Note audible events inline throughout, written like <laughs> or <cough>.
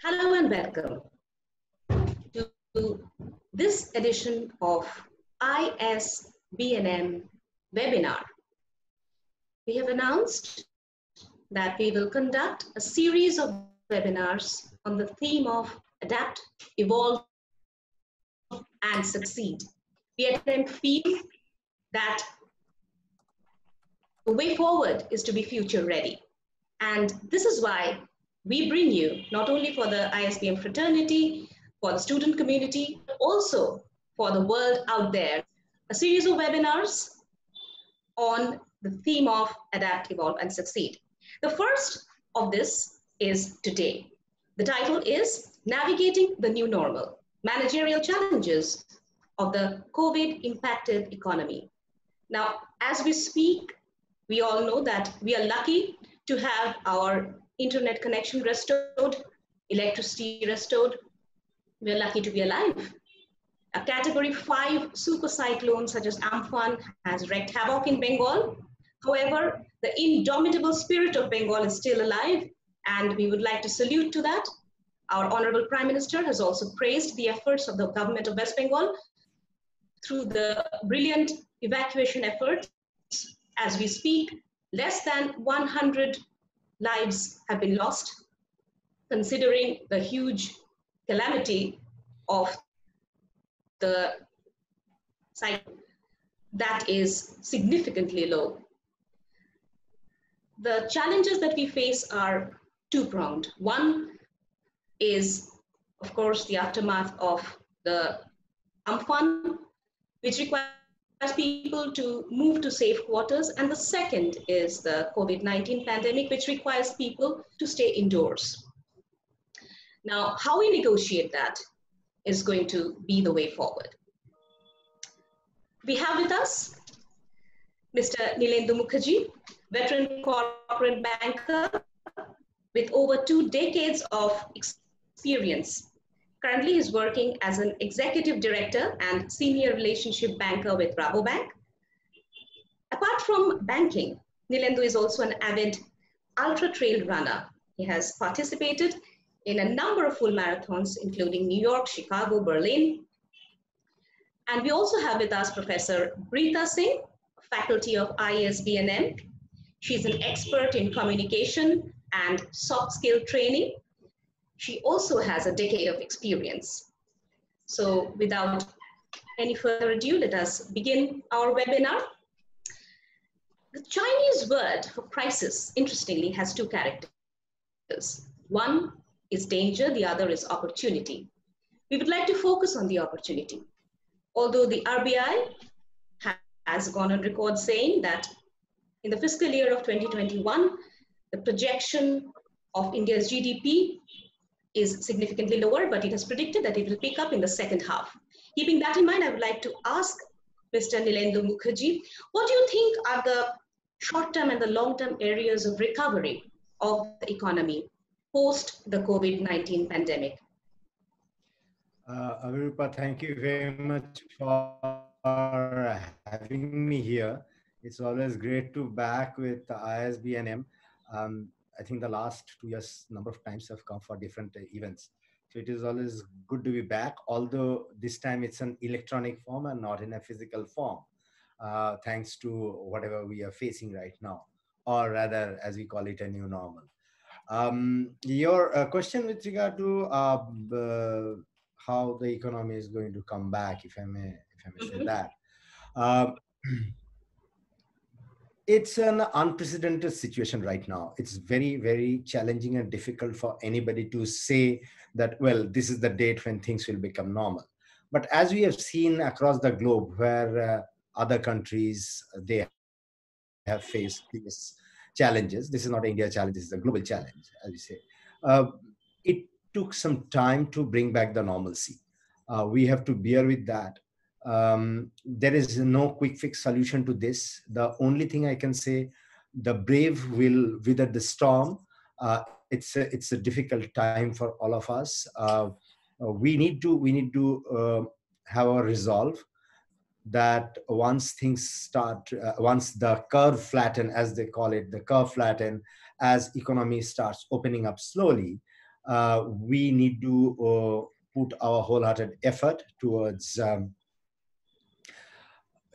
Hello and welcome to this edition of ISB&M webinar. We have announced that we will conduct a series of webinars on the theme of adapt, evolve, and succeed. We at them feel that the way forward is to be future ready. And this is why we bring you, not only for the ISBM fraternity, for the student community, but also for the world out there, a series of webinars on the theme of adapt, evolve, and succeed. The first of this is today. The title is Navigating the New Normal, Managerial Challenges of the COVID Impacted Economy. Now, as we speak, we all know that we are lucky to have our internet connection restored, electricity restored. We're lucky to be alive. A category five super cyclone such as Amphan has wreaked havoc in Bengal. However, the indomitable spirit of Bengal is still alive, and we would like to salute to that. Our Honorable Prime Minister has also praised the efforts of the government of West Bengal through the brilliant evacuation efforts as we speak, less than 100 lives have been lost, considering the huge calamity of the site that is significantly low. The challenges that we face are two-pronged. One is, of course, the aftermath of the Amphan, which requires people to move to safe quarters. And the second is the COVID-19 pandemic, which requires people to stay indoors. Now, how we negotiate that is going to be the way forward. We have with us Mr. Nilendu Mukherjee, veteran corporate banker with over two decades of experience Currently, he's working as an executive director and senior relationship banker with Rabobank. Apart from banking, Nilendu is also an avid ultra trail runner. He has participated in a number of full marathons, including New York, Chicago, Berlin. And we also have with us Professor Brita Singh, faculty of ISB&M. She's an expert in communication and soft skill training she also has a decade of experience. So without any further ado, let us begin our webinar. The Chinese word for crisis, interestingly, has two characters. One is danger, the other is opportunity. We would like to focus on the opportunity. Although the RBI has gone on record saying that in the fiscal year of 2021, the projection of India's GDP is significantly lower, but it has predicted that it will pick up in the second half. Keeping that in mind, I would like to ask Mr. Nilendu Mukherjee, what do you think are the short-term and the long-term areas of recovery of the economy post the COVID-19 pandemic? Uh, Avirupa, thank you very much for having me here. It's always great to back with ISB&M. Um, I think the last two years, number of times have come for different uh, events. So it is always good to be back, although this time it's an electronic form and not in a physical form, uh, thanks to whatever we are facing right now, or rather, as we call it, a new normal. Um, your uh, question with regard to uh, how the economy is going to come back, if I may, if I may say mm-hmm. that. <clears throat> It's an unprecedented situation right now. It's very, very challenging and difficult for anybody to say that, well, this is the date when things will become normal. But as we have seen across the globe, where uh, other countries they have faced these challenges, this is not India challenge, this is a global challenge, as we say. Uh, it took some time to bring back the normalcy. Uh, we have to bear with that um, there is no quick fix solution to this. The only thing I can say, the brave will weather the storm. Uh, it's a, it's a difficult time for all of us. Uh, uh we need to we need to uh, have a resolve that once things start, uh, once the curve flatten, as they call it, the curve flatten, as economy starts opening up slowly, uh, we need to put our wholehearted effort towards um,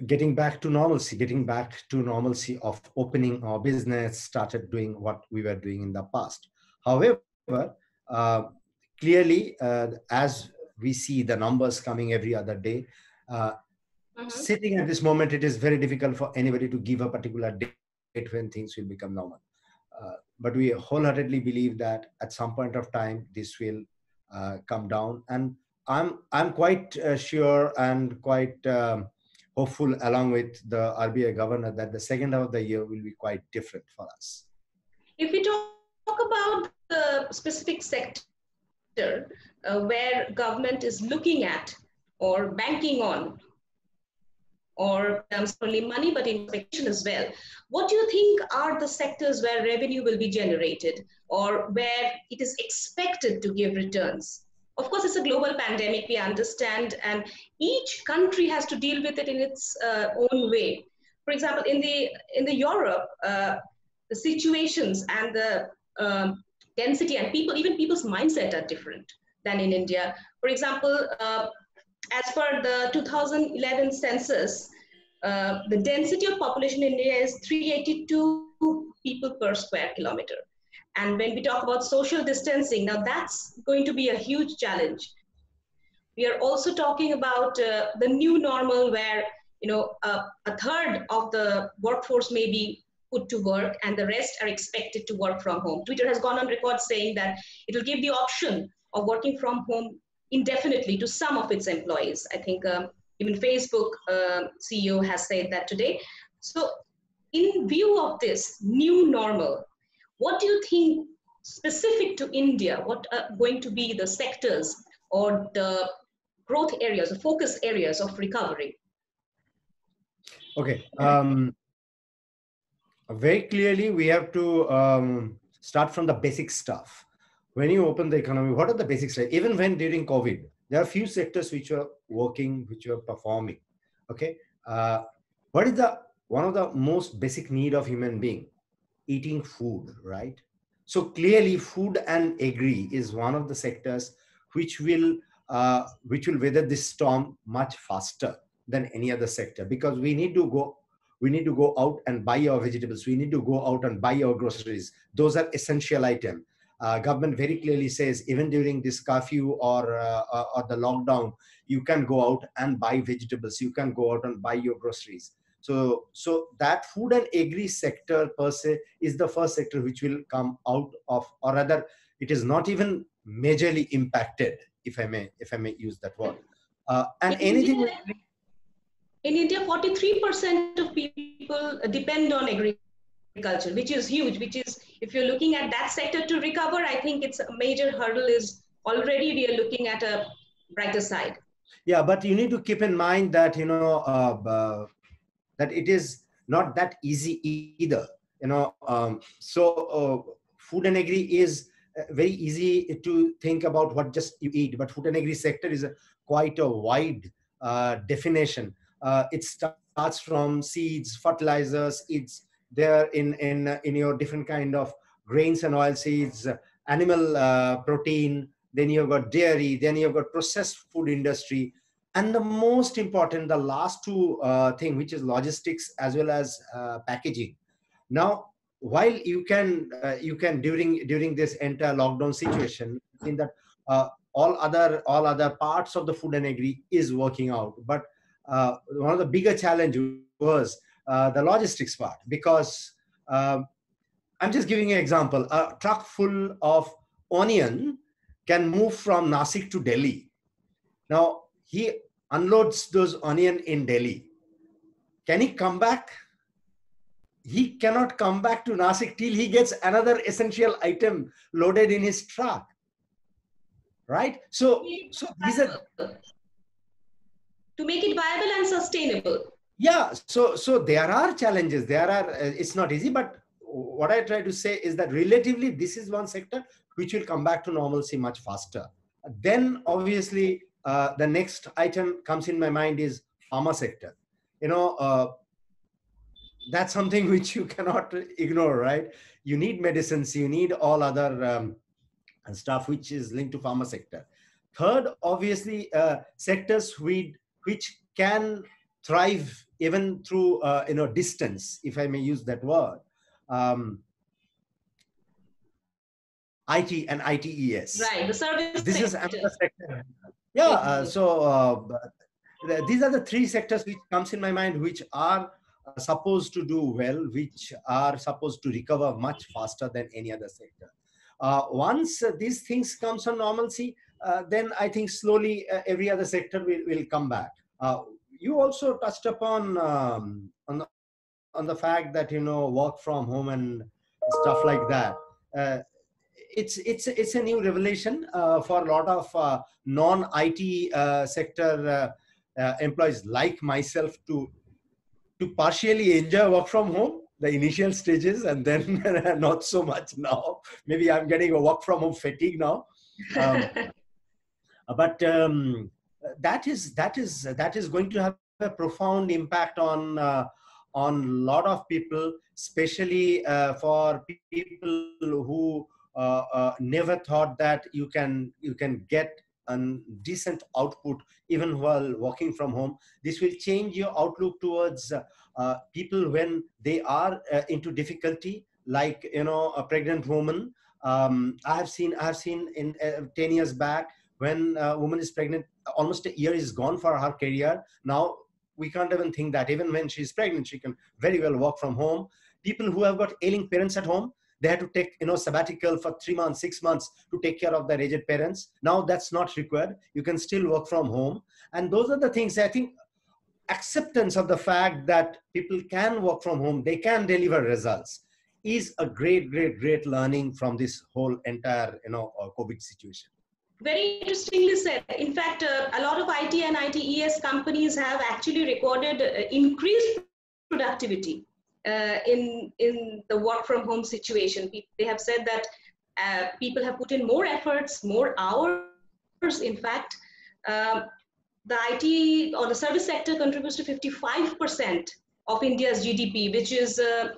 getting back to normalcy, getting back to normalcy of opening our business, started doing what we were doing in the past. However, uh, clearly, uh, as we see the numbers coming every other day, uh, mm-hmm. sitting at this moment, it is very difficult for anybody to give a particular date when things will become normal. Uh, but we wholeheartedly believe that at some point of time, this will uh, come down. And I'm, I'm quite uh, sure and quite um, hopeful along with the RBI governor that the second half of the year will be quite different for us. If we talk about the specific sector uh, where government is looking at or banking on or terms only money but inspection as well what do you think are the sectors where revenue will be generated or where it is expected to give returns of course it's a global pandemic we understand and each country has to deal with it in its uh, own way. For example in the in the europe uh, the situations and the um, density and people even people's mindset are different than in india. For example uh, as per the 2011 census uh, the density of population in india is 382 people per square kilometer and when we talk about social distancing, now that's going to be a huge challenge. We are also talking about uh, the new normal where you know uh, a third of the workforce may be put to work and the rest are expected to work from home. Twitter has gone on record saying that it will give the option of working from home indefinitely to some of its employees. I think um, even Facebook uh, CEO has said that today. So in view of this new normal, what do you think specific to India? What are going to be the sectors or the growth areas, the focus areas of recovery? Okay. Um, very clearly, we have to um, start from the basic stuff. When you open the economy, what are the basics? Even when during COVID, there are few sectors which are working, which are performing. Okay. Uh, what is the one of the most basic need of human being? Eating food, right? So clearly, food and agri is one of the sectors which will uh, which will weather this storm much faster than any other sector because we need to go we need to go out and buy our vegetables. We need to go out and buy our groceries. Those are essential items uh, government very clearly says even during this curfew or, uh, or the lockdown you can go out and buy vegetables. You can go out and buy your groceries so, so that food and agri sector per se is the first sector which will come out of, or rather, it is not even majorly impacted, if I may, if I may use that word. Uh, and in anything. India, in India, 43% of people depend on agriculture, which is huge. Which is, if you're looking at that sector to recover, I think it's a major hurdle. Is already we are looking at a brighter side. Yeah, but you need to keep in mind that you know uh, uh, that it is not that easy either you know um, so uh, food and agri is uh, very easy to think about what just you eat but food and agri sector is a, quite a wide uh, definition. Uh, it starts from seeds fertilizers it's there in in in your different kind of grains and oil seeds animal uh, protein then you've got dairy then you've got processed food industry and the most important the last two uh, thing which is logistics as well as uh, packaging. Now while you can uh, you can during during this entire lockdown situation in that uh, all other all other parts of the food and agri is working out. But uh, one of the bigger challenge was uh, the logistics part. Because um, i'm just giving an example. A truck full of onion can move from nasik to delhi. Now he unloads those onion in Delhi. Can he come back? He cannot come back to Nasik till he gets another essential item loaded in his truck. Right? So, so these are to make it viable and sustainable. Yeah. So, so there are challenges. There are. Uh, it's not easy, but what I try to say is that relatively, this is one sector which will come back to normalcy much faster. Then, obviously, uh, the next item comes in my mind is pharma sector. You know, uh, that's something <laughs> which you cannot ignore, right? You need medicines, you need all other um, stuff which is linked to pharma sector. Third, obviously, uh, sectors which, which can thrive even through uh, you know distance, if I may use that word. Um, IT and ITES. Right, the service. This sector. is another sector. Yeah, uh, so uh, these are the three sectors which comes in my mind, which are uh, supposed to do well, which are supposed to recover much faster than any other sector. Uh, once uh, these things comes on normalcy, uh, then I think slowly every other sector will, will come back. you also touched upon um, on the, on the fact that you know work from home and stuff like that it's it's it's a new revelation uh, for a lot of uh, non IT uh, sector employees like myself to to partially enjoy work from home the initial stages and then <laughs> not so much now. Maybe i'm getting a work from home fatigue now. Um, <laughs> but um, that is that is that is going to have a profound impact on uh, on a lot of people especially uh, for people who uh, uh, Uh, uh, never thought that you can you can get a decent output even while working from home. This will change your outlook towards uh, uh people when they are into difficulty, like you know a pregnant woman. Um, I have seen I have seen in 10 years back when a woman is pregnant, almost a year is gone for her career. Now we can't even think that even when she's pregnant, she can very well work from home. People who have got ailing parents at home, they had to take you know sabbatical for three months six months to take care of their aged parents. Now that's not required. You can still work from home. And those are the things i think acceptance of the fact that people can work from home they can deliver results is a great great great learning from this whole entire you know uh, covid situation. Very interestingly said. In fact, uh, a lot of IT and ITES companies have actually recorded uh, increased productivity uh, in in the work from home situation. They have said that uh, people have put in more efforts, more hours. In fact, uh, the IT or the service sector contributes to 55% of India's GDP, which is uh,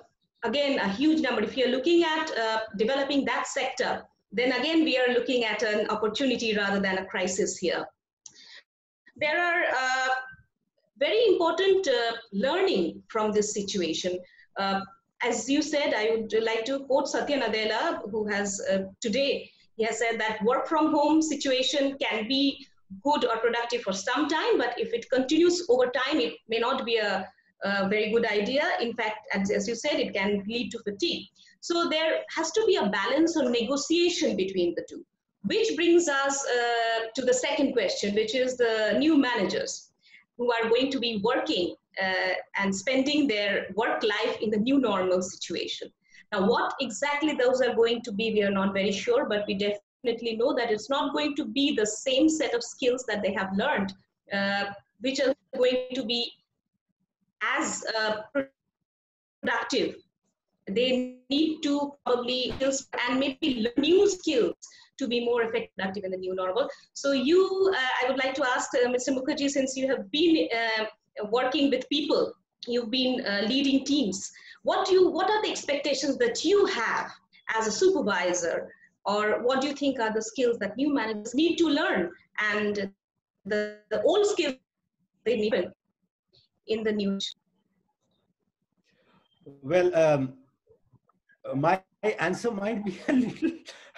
again a huge number. If you're looking at uh, developing that sector, then again we are looking at an opportunity rather than a crisis here. There are uh, very important uh, learning from this situation. Uh, as you said, I would like to quote Satya Nadella, who has uh, today, he has said that work from home situation can be good or productive for some time, but if it continues over time, it may not be a, a very good idea. In fact, as, as, you said, it can lead to fatigue. So there has to be a balance or negotiation between the two, which brings us uh, to the second question, which is the new managers who are going to be working uh, and spending their work life in the new normal situation. Now, what exactly those are going to be, we are not very sure, but we definitely know that it's not going to be the same set of skills that they have learned, uh, which are going to be as uh, productive. They need to probably and maybe new skills to be more effective in the new normal. So you, uh, I would like to ask uh, Mr. Mukherjee, since you have been uh, working with people, you've been uh, leading teams. What do you, what are the expectations that you have as a supervisor, or what do you think are the skills that new managers need to learn, and the, the old skills they need in the new? Well, um, my answer might be a little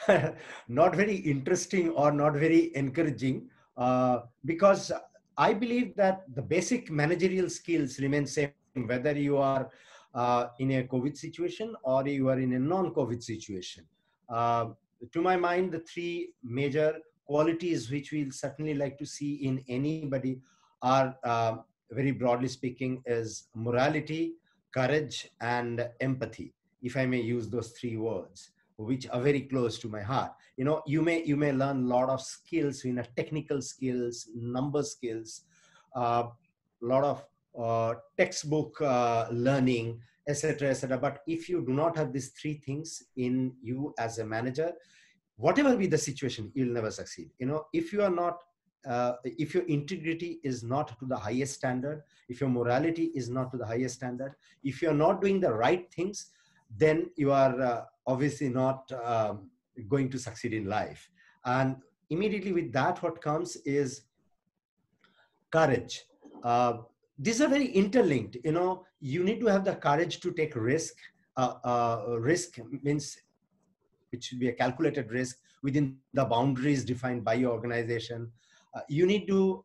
<laughs> not very interesting or not very encouraging uh, because I believe that the basic managerial skills remain same whether you are uh, in a COVID situation or you are in a non-COVID situation. Uh, to my mind, the three major qualities which we'll certainly like to see in anybody are uh, very broadly speaking is morality, courage, and empathy, if I may use those three words which are very close to my heart. You know you may you may learn a lot of skills you know technical skills number skills a uh, lot of uh, textbook uh, learning etc etc but if you do not have these three things in you as a manager whatever be the situation you'll never succeed. You know if you are not uh, if your integrity is not to the highest standard if your morality is not to the highest standard if you're not doing the right things then you are uh, obviously not um, going to succeed in life. And immediately with that, what comes is courage. Uh, these are very interlinked. You know, you need to have the courage to take risk. Uh, uh, risk means which should be a calculated risk within the boundaries defined by your organization. Uh, you need to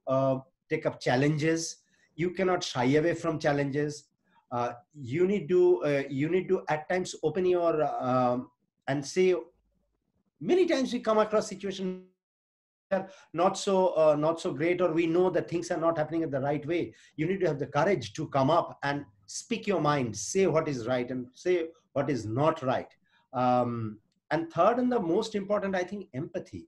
take up challenges. You cannot shy away from challenges. Uh, you need to uh, you need to at times open your um, and say. Many times we come across situations are not so uh, not so great or we know that things are not happening in the right way you need to have the courage to come up and speak your mind say what is right and say what is not right um, and third and the most important i think empathy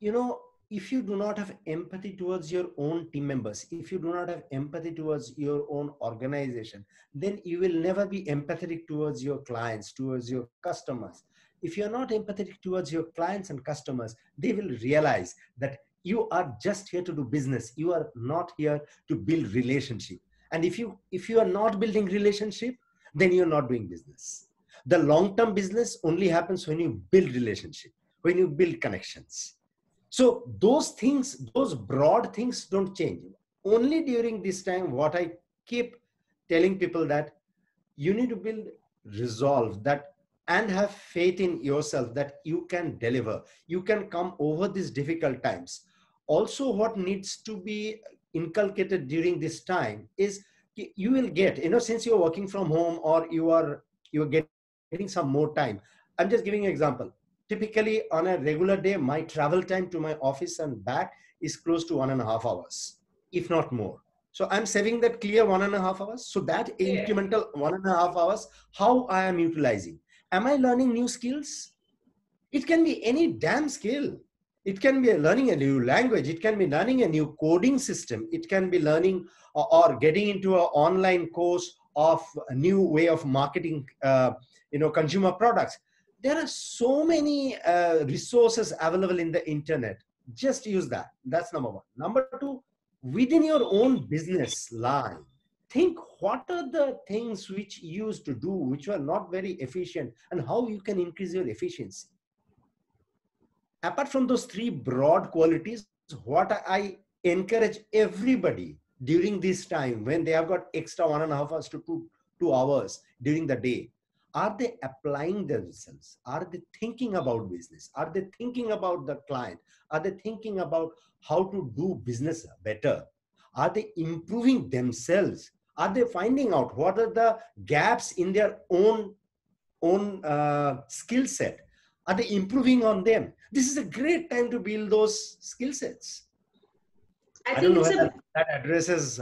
you know if you do not have empathy towards your own team members if you do not have empathy towards your own organization then you will never be empathetic towards your clients towards your customers if you're not empathetic towards your clients and customers, they will realize that you are just here to do business. You are not here to build relationship. And if you if you are not building relationship, then you're not doing business. The long-term business only happens when you build relationship, when you build connections. So those things, those broad things don't change. Only during this time, what I keep telling people that you need to build resolve that and have faith in yourself that you can deliver. You can come over these difficult times. Also what needs to be inculcated during this time is you will get you know since you're working from home or you are you're getting some more time. I'm just giving an example typically on a regular day my travel time to my office and back is close to one and a half hours if not more so i'm saving that clear one and a half hours so that yeah. incremental one and a half hours how i am utilizing am I learning new skills? It can be any damn skill. It can be learning a new language. It can be learning a new coding system. It can be learning or, or getting into an online course of a new way of marketing, uh, you know, consumer products. There are so many uh, resources available in the internet. Just use that. That's number one. Number two, within your own business line, think what are the things which you used to do which were not very efficient and how you can increase your efficiency apart from those three broad qualities what i encourage everybody during this time when they have got extra one and a half hours to two, two hours during the day are they applying themselves? Are they thinking about business? Are they thinking about the client? Are they thinking about how to do business better? Are they improving themselves? Are they finding out what are the gaps in their own own uh, skill set? Are they improving on them? This is a great time to build those skill sets. I, I think it's a, that addresses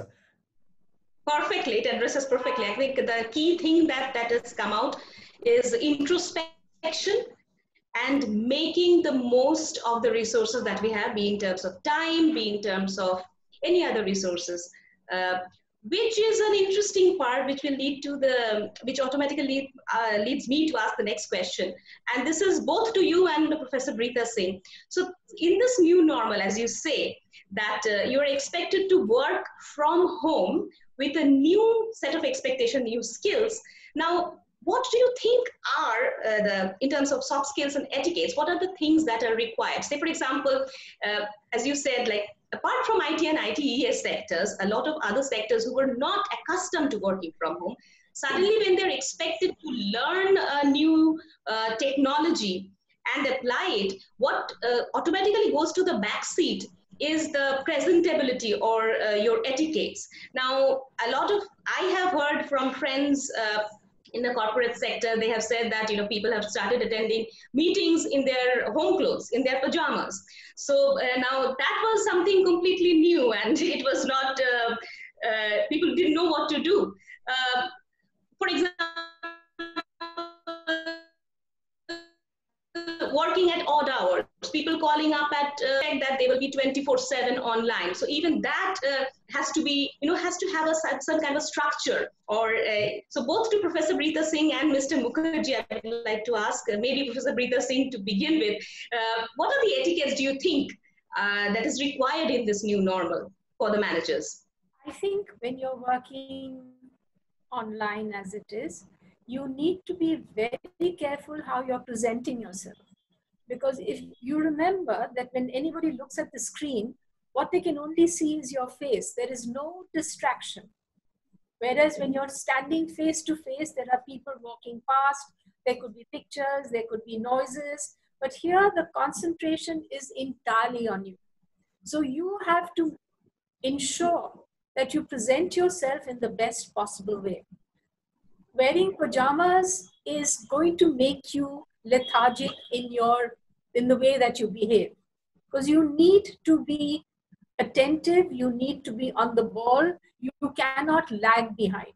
perfectly it addresses perfectly. I think the key thing that that has come out is introspection and making the most of the resources that we have be in terms of time be in terms of any other resources. Uh, which is an interesting part which will lead to the which automatically uh, leads me to ask the next question. And this is both to you and the professor Brita Singh. So in this new normal as you say that uh, you're expected to work from home with a new set of expectation new skills. Now what do you think are uh, the in terms of soft skills and etiquettes what are the things that are required say for example uh, as you said like apart from IT and ITES sectors, a lot of other sectors who were not accustomed to working from home, suddenly when they're expected to learn a new uh, technology and apply it, what uh, automatically goes to the back seat is the presentability or uh, your etiquettes. Now, a lot of, I have heard from friends uh, in the corporate sector, they have said that, you know, people have started attending meetings in their home clothes, in their pajamas. So uh, now that was something completely new, <laughs> and it was not, uh, uh, people didn't know what to do. Uh, for example, working at odd hours, people calling up at uh, that they will be 24/7 online. So even that uh, has to be, you know, has to have a some kind of structure. Or uh, so both to Professor Brita Singh and Mr. Mukherjee, I would like to ask uh, maybe Professor Brita Singh to begin with. Uh, what are the etiquettes do you think uh, that is required in this new normal for the managers? I think when you're working online as it is, you need to be very careful how you're presenting yourself Because if you remember that when anybody looks at the screen, what they can only see is your face. There is no distraction. Whereas when you're standing face to face, there are people walking past, there could be pictures, there could be noises, but here the concentration is entirely on you. So you have to ensure that you present yourself in the best possible way. Wearing pajamas is going to make you lethargic in your in the way that you behave because you need to be attentive you need to be on the ball you cannot lag behind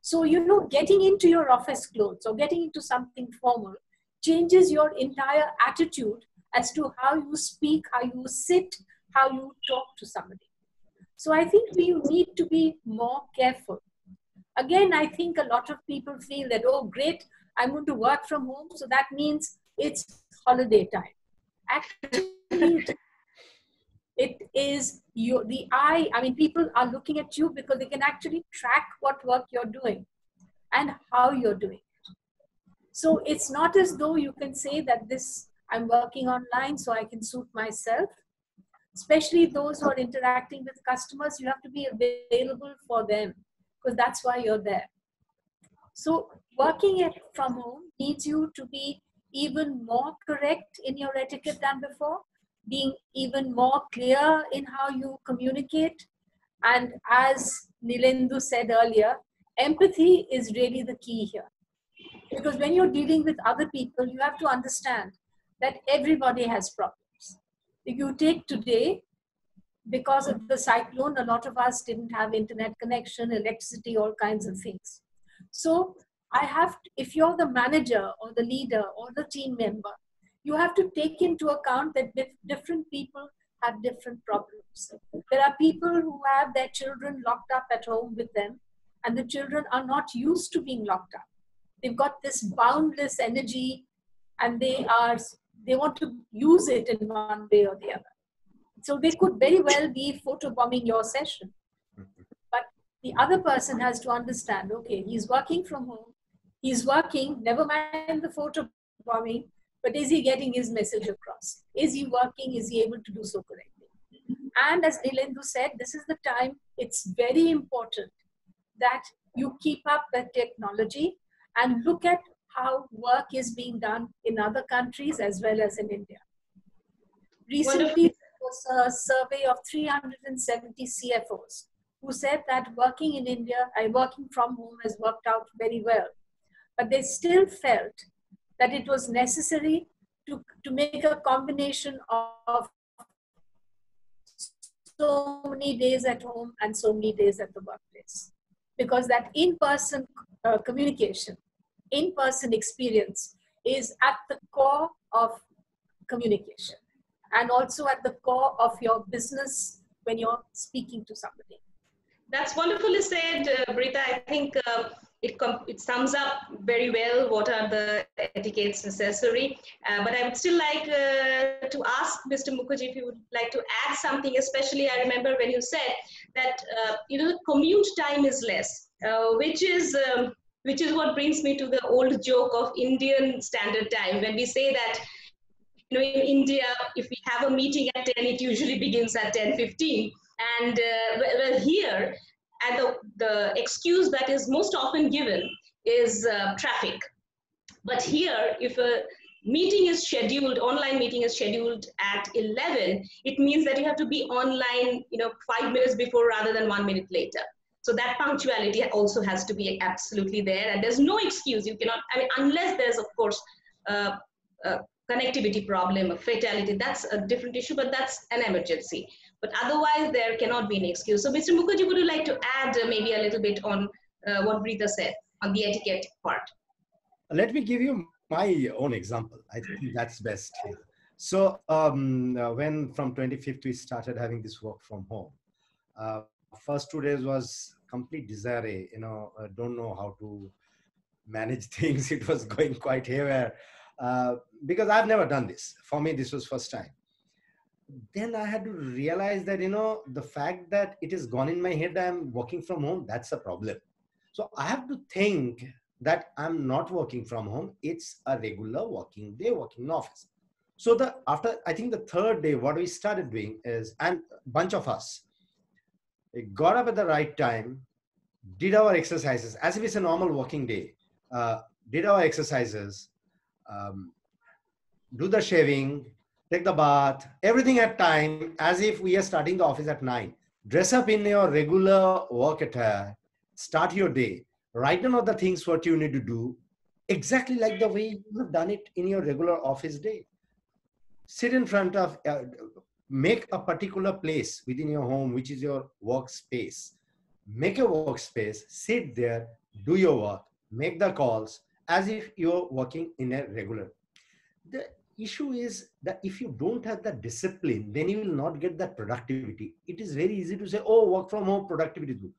so you know getting into your office clothes or getting into something formal changes your entire attitude as to how you speak how you sit how you talk to somebody so I think we need to be more careful. Again, I think a lot of people feel that, oh, great, I'm going to work from home. So that means it's holiday time. Actually, it is you, the eye. I mean, people are looking at you because they can actually track what work you're doing and how you're doing. So it's not as though you can say that this, I'm working online so I can suit myself especially those who are interacting with customers, you have to be available for them because that's why you're there. So working at, from home needs you to be even more correct in your etiquette than before, being even more clear in how you communicate. And as Nilendu said earlier, empathy is really the key here. Because when you're dealing with other people, you have to understand that everybody has problems if you take today, because of the cyclone, a lot of us didn't have internet connection, electricity, all kinds of things. So I have, to, if you're the manager or the leader or the team member, you have to take into account that different people have different problems. There are people who have their children locked up at home with them, and the children are not used to being locked up. They've got this boundless energy, and they are they want to use it in one way or the other. So they could very well be photobombing your session. But the other person has to understand okay, he's working from home, he's working, never mind the photo bombing, but is he getting his message across? Is he working? Is he able to do so correctly? And as Nilendu said, this is the time it's very important that you keep up the technology and look at how work is being done in other countries as well as in India. Recently, there was a survey of 370 CFOs who said that working in India, I working from home has worked out very well. But they still felt that it was necessary to, to make a combination of so many days at home and so many days at the workplace. Because that in person uh, communication in person experience is at the core of communication and also at the core of your business when you're speaking to somebody. That's wonderfully said, uh, Brita. I think uh, it, it sums up very well what are the etiquettes necessary. Uh, but I would still like uh, to ask Mr. Mukherjee if you would like to add something, especially I remember when you said that, uh, you know, commute time is less, uh, which is um, which is what brings me to the old joke of Indian standard time. When we say that, you know, in India, if we have a meeting at 10, it usually begins at 10.15. And uh, well, here, and the, the excuse that is most often given is uh, traffic. But here, if a meeting is scheduled, online meeting is scheduled at 11, it means that you have to be online, you know, five minutes before rather than one minute later. So that punctuality also has to be absolutely there. And there's no excuse. You cannot, I mean, unless there's, of course, a connectivity problem, a fatality, that's a different issue, but that's an emergency. But otherwise, there cannot be an excuse. So, Mr. Mukherjee, would you like to add uh, maybe a little bit on uh, what Brita said on the etiquette part? Let me give you my own example. I think that's best. So, um, uh, when from 25th we started having this work from home, uh, first two days was complete disarray you know uh, don't know how to manage <laughs> things it was going quite haywire uh, because i've never done this for me this was first time then i had to realize that you know the fact that it is gone in my head i'm working from home that's a problem. So i have to think that i'm not working from home it's a regular working day working in office. So the after I think the third day, what we started doing is, and bunch of us got up at the right time, did our exercises as if it's a normal working day, uh, did our exercises, um, do the shaving, take the bath, everything at time, as if we are starting the office at nine. Dress up in your regular work attire, start your day, write down all the things what you need to do, exactly like the way you have done it in your regular office day. Sit in front of, uh, make a particular place within your home, which is your workspace. Make a workspace, sit there, do your work, make the calls as if you're working in a regular. The issue is that if you don't have that discipline, then you will not get that productivity. It is very easy to say, oh, work from home, productivity is good.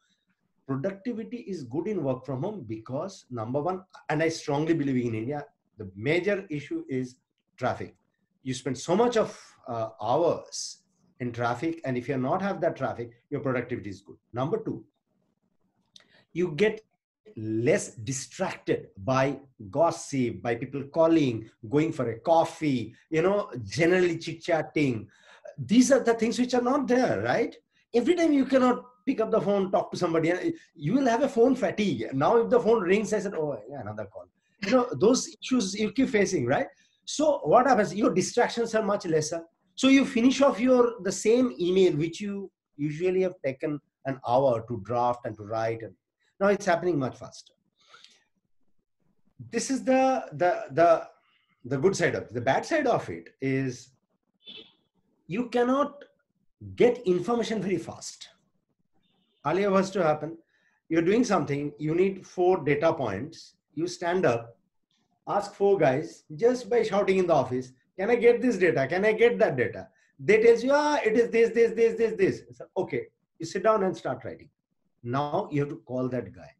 Productivity is good in work from home because number one, and I strongly believe in India, the major issue is traffic. You spend so much of uh, hours in traffic, and if you not have that traffic, your productivity is good. Number two, you get less distracted by gossip, by people calling, going for a coffee, you know, generally chit chatting. These are the things which are not there, right? Every time you cannot pick up the phone, talk to somebody, you will have a phone fatigue. Now, if the phone rings, I said, oh, yeah, another call. You know, those issues you keep facing, right? So, what happens? Your distractions are much lesser. So, you finish off your the same email which you usually have taken an hour to draft and to write and now it's happening much faster. This is the, the, the, the good side of it. The bad side of it is you cannot get information very fast. Earlier was to happen, you're doing something, you need four data points, you stand up, ask four guys just by shouting in the office, can I get this data? Can I get that data? They tells you, ah, it is this, this, this, this, this. So, okay, you sit down and start writing. Now you have to call that guy.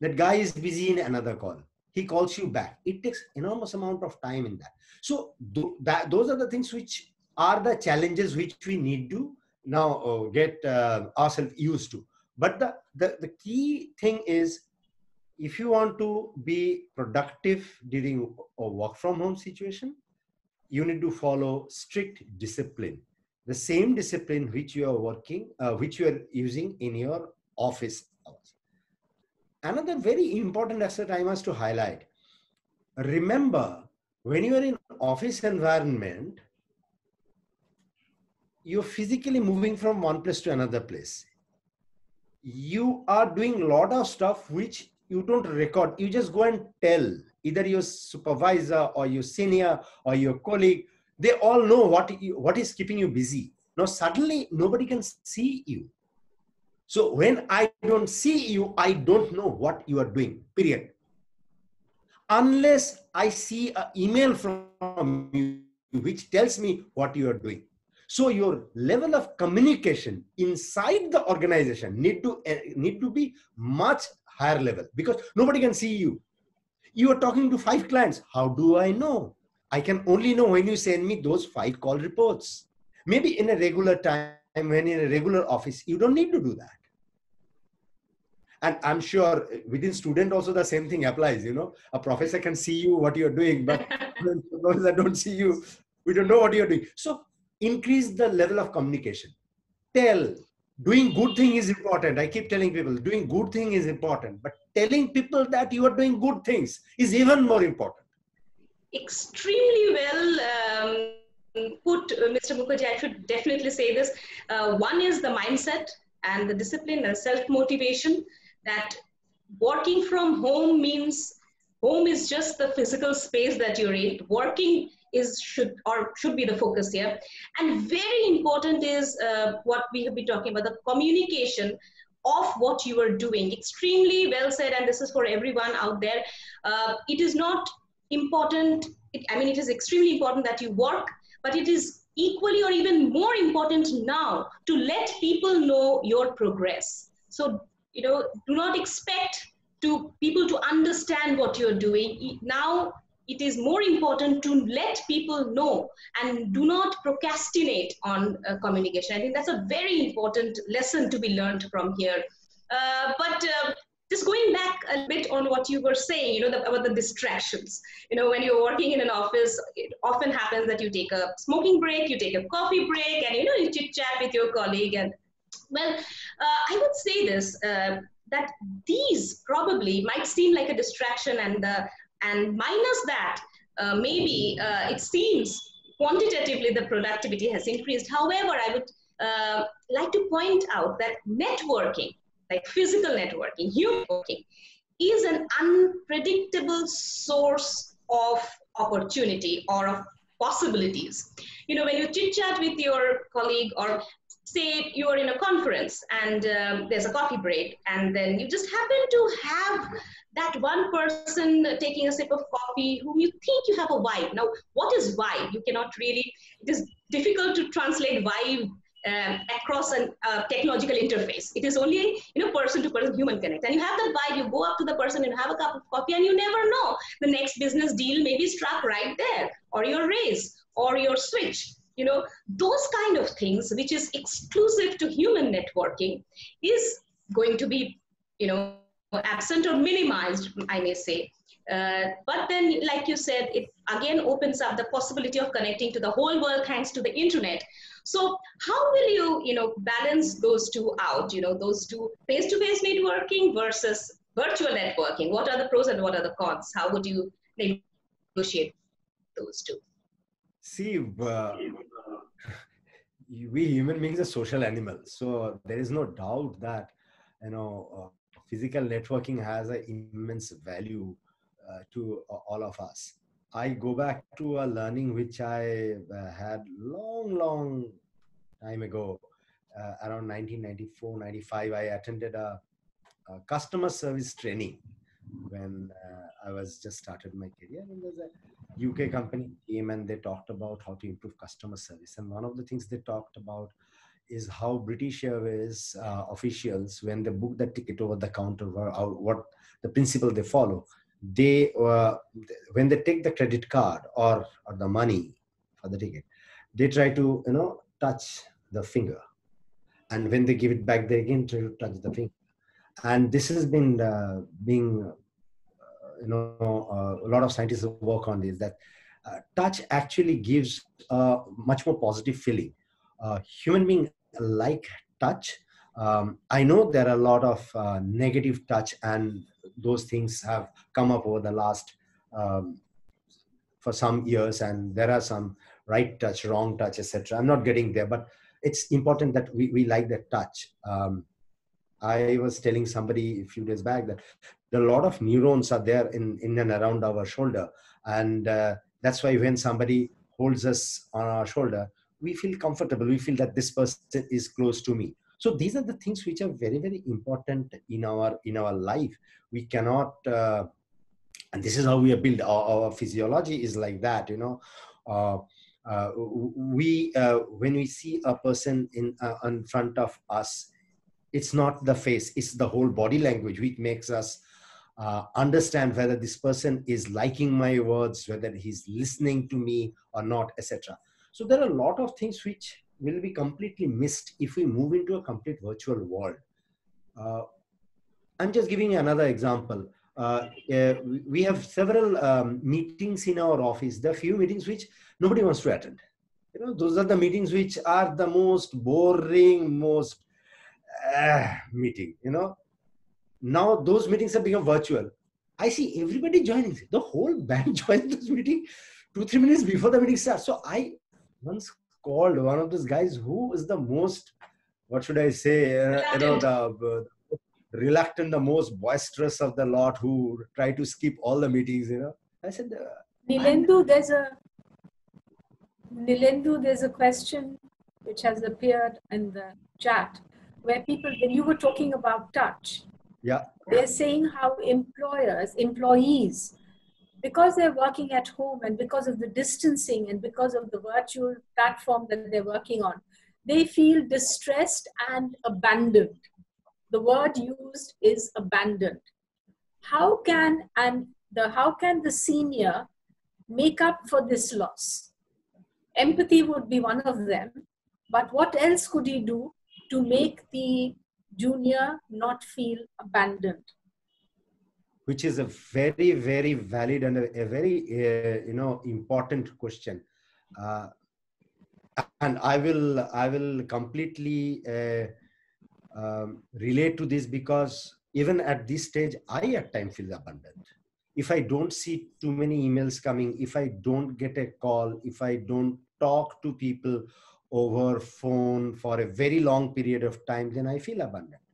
That guy is busy in another call. He calls you back. It takes enormous amount of time in that. So th- that, those are the things which are the challenges which we need to now uh, get uh, ourselves used to. But the, the, the key thing is if you want to be productive during a work from home situation, you need to follow strict discipline. The same discipline which you are working, uh, which you are using in your office hours. Another very important asset I must to highlight. Remember, when you are in office environment, you're physically moving from one place to another place. You are doing a lot of stuff which you don't record. You just go and tell either your supervisor or your senior or your colleague. They all know what, you, what is keeping you busy. Now, suddenly, nobody can see you so when I don't see you, I don't know what you are doing, period. Unless I see an email from you which tells me what you are doing. So your level of communication inside the organization need to uh, need to be much higher level because nobody can see you. You are talking to five clients. How do I know? I can only know when you send me those five call reports. Maybe in a regular time when in a regular office, you don't need to do that. And i'm sure within student also the same thing applies you know. A professor can see you what you're doing but <laughs> professor don't see you we don't know what you're doing. So increase the level of communication. Tell doing good thing is important. I keep telling people doing good thing is important but telling people that you are doing good things is even more important. Extremely well um, put uh, mr mukherjee i should definitely say this uh, one is the mindset and the discipline and self motivation that working from home means home is just the physical space that you're in. Working is should or should be the focus here. And very important is uh, what we have been talking about the communication of what you are doing. Extremely well said and this is for everyone out there. Uh, it is not important it, i mean it is extremely important that you work but it is equally or even more important now to let people know your progress. So you know do not expect to people to understand what you're doing. Now it is more important to let people know and do not procrastinate on uh, communication. I think that's a very important lesson to be learned from here. Uh, but uh, just going back a bit on what you were saying, you know, the, about the distractions. You know, when you're working in an office, it often happens that you take a smoking break, you take a coffee break, and you know, you chit chat with your colleague. And well, uh, I would say this uh, that these probably might seem like a distraction, and uh, and minus that, uh, maybe uh, it seems quantitatively the productivity has increased. However, I would uh, like to point out that networking like physical networking, human networking, is an unpredictable source of opportunity or of possibilities. You know, when you chit chat with your colleague or say you are in a conference and um, there's a coffee break and then you just happen to have that one person taking a sip of coffee whom you think you have a vibe now what is vibe you cannot really it is difficult to translate vibe um, across a uh, technological interface. It is only you know person to person human connect. And you have that vibe. You go up to the person and have a cup of coffee, and you never know the next business deal may be struck right there, or your raise, or your switch. You know those kind of things, which is exclusive to human networking, is going to be you know absent or minimized. I may say. Uh, but then, like you said, it again opens up the possibility of connecting to the whole world thanks to the internet. So how will you, you know, balance those two out? You know, those two face-to-face networking versus virtual networking. What are the pros and what are the cons? How would you negotiate those two? See, uh, <laughs> we human beings are social animals, so there is no doubt that you know uh, physical networking has an immense value uh, to all of us. I go back to a learning which I uh, had long, long time ago, uh, around 1994, 95. I attended a, a customer service training when uh, I was just started my career. And there's a UK company came and they talked about how to improve customer service. And one of the things they talked about is how British Airways uh, officials, when they book the ticket over the counter, what the principle they follow they uh, when they take the credit card or or the money for the ticket they try to you know touch the finger. And when they give it back they again try to touch the finger. And this has been uh, being uh, you know uh, a lot of scientists work on this that uh, touch actually gives a much more positive feeling. Uh, human being like touch um, i know there are a lot of negative touch and those things have come up over the last um, for some years and there are some right touch wrong touch etc i'm not getting there but it's important that we, we like that touch. Um, i was telling somebody a few days back that a lot of neurons are there in, in and around our shoulder. And uh, that's why when somebody holds us on our shoulder we feel comfortable. We feel that this person is close to me so these are the things which are very very important in our in our life. We cannot uh, and this is how we are built. Our, our physiology is like that you know. Uh, uh, we uh, when we see a person in uh, in front of us it's not the face it's the whole body language which makes us uh, understand whether this person is liking my words whether he's listening to me or not etc so there are a lot of things which will be completely missed if we move into a complete virtual world. Uh, I'm just giving you another example. Uh, uh, we have several um, meetings in our office. Are few meetings which nobody wants to attend. You know, those are the meetings which are the most boring, most uh, meeting. You know, now those meetings have become virtual. I see everybody joining. The whole band <laughs> joins this meeting two three minutes before the meeting starts. So I once called one of those guys who is the most what should i say uh, you know the uh, reluctant the most boisterous of the lot who try to skip all the meetings you know. I said uh, nilendu there's a nilendu there's a question which has appeared in the chat where people when you were talking about touch yeah. they're saying how employers employees because they're working at home and because of the distancing and because of the virtual platform that they're working on, they feel distressed and abandoned. The word used is abandoned. How can and the how can the senior make up for this loss? Empathy would be one of them, but what else could he do to make the junior not feel abandoned? Which is a very, very valid and a, a very, uh, you know, important question. Uh, and I will, I will completely uh, um, relate to this because even at this stage, I at times feel abandoned. If I don't see too many emails coming, if I don't get a call, if I don't talk to people over phone for a very long period of time, then I feel abandoned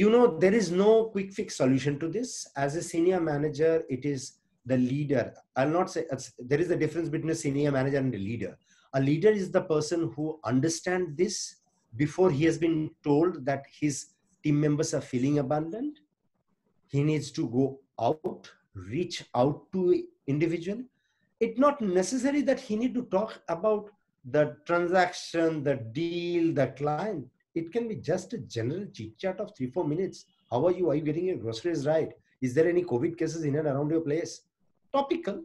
you know there is no quick fix solution to this. As a senior manager it is the leader. I'll not say there is a difference between a senior manager and a leader. A leader is the person who understands this before he has been told that his team members are feeling abandoned. He needs to go out reach out to individual. It's not necessary that he need to talk about the transaction the deal the client it can be just a general chit chat of three, four minutes. How are you? Are you getting your groceries right? Is there any COVID cases in and around your place? Topical.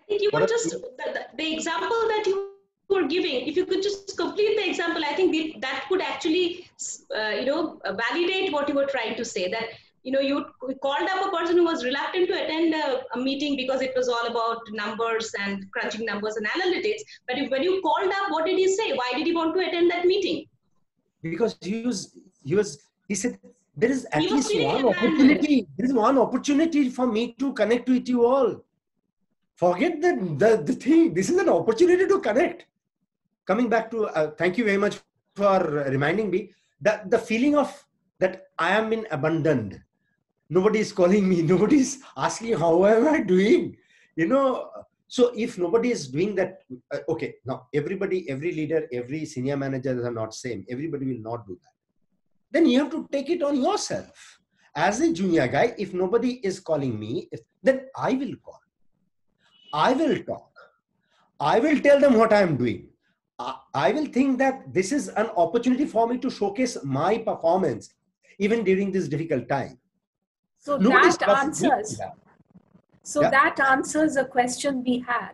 I think you were just, the, the, example that you were giving, if you could just complete the example, I think that could actually, uh, you know, validate what you were trying to say. That you know, you called up a person who was reluctant to attend a, a, meeting because it was all about numbers and crunching numbers and analytics. But if, when you called up, what did he say? Why did he want to attend that meeting? Because he was he was he said there is at least one opportunity. There is one opportunity for me to connect with you all. Forget the, the, the thing. This is an opportunity to connect. Coming back to uh, thank you very much for reminding me that the feeling of that i am in abandoned. Nobody is calling me. <laughs> Nobody is asking how am i doing? You know so if nobody is doing that, uh, okay, now everybody, every leader, every senior manager are not same. Everybody will not do that. Then you have to take it on yourself. As a junior guy, if nobody is calling me, then I will call. I will talk. I will tell them what I am doing. I will think that this is an opportunity for me to showcase my performance even during this difficult time. So that answers. So yeah. that answers a question we had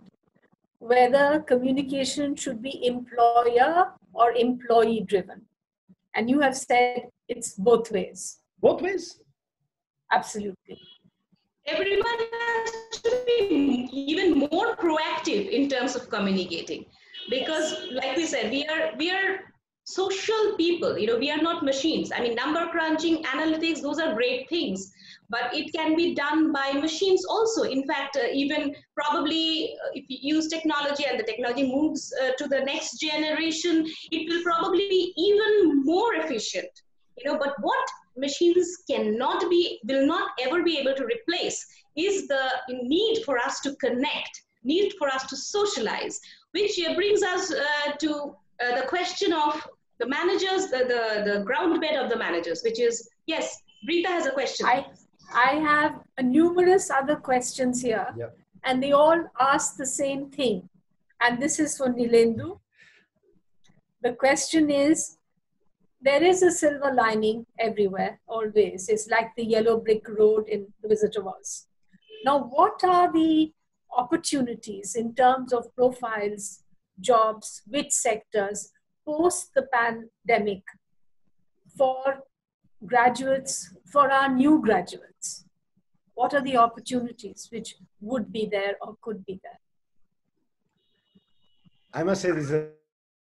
whether communication should be employer or employee driven. And you have said it's both ways. Both ways? Absolutely. Everyone has to be even more proactive in terms of communicating. Because like we said, we are we are social people, you know, we are not machines. I mean number crunching, analytics, those are great things but it can be done by machines also. In fact, uh, even probably uh, if you use technology and the technology moves uh, to the next generation, it will probably be even more efficient. You know, but what machines cannot be, will not ever be able to replace is the need for us to connect, need for us to socialize, which uh, brings us uh, to uh, the question of the managers, the, the, the ground bed of the managers, which is, yes, Brita has a question. I, I have numerous other questions here, yep. and they all ask the same thing. And this is for Nilendu. The question is there is a silver lining everywhere, always. It's like the yellow brick road in the Wizard of Oz. Now, what are the opportunities in terms of profiles, jobs, which sectors post the pandemic for graduates, for our new graduates? What are the opportunities which would be there or could be there? I must say this is a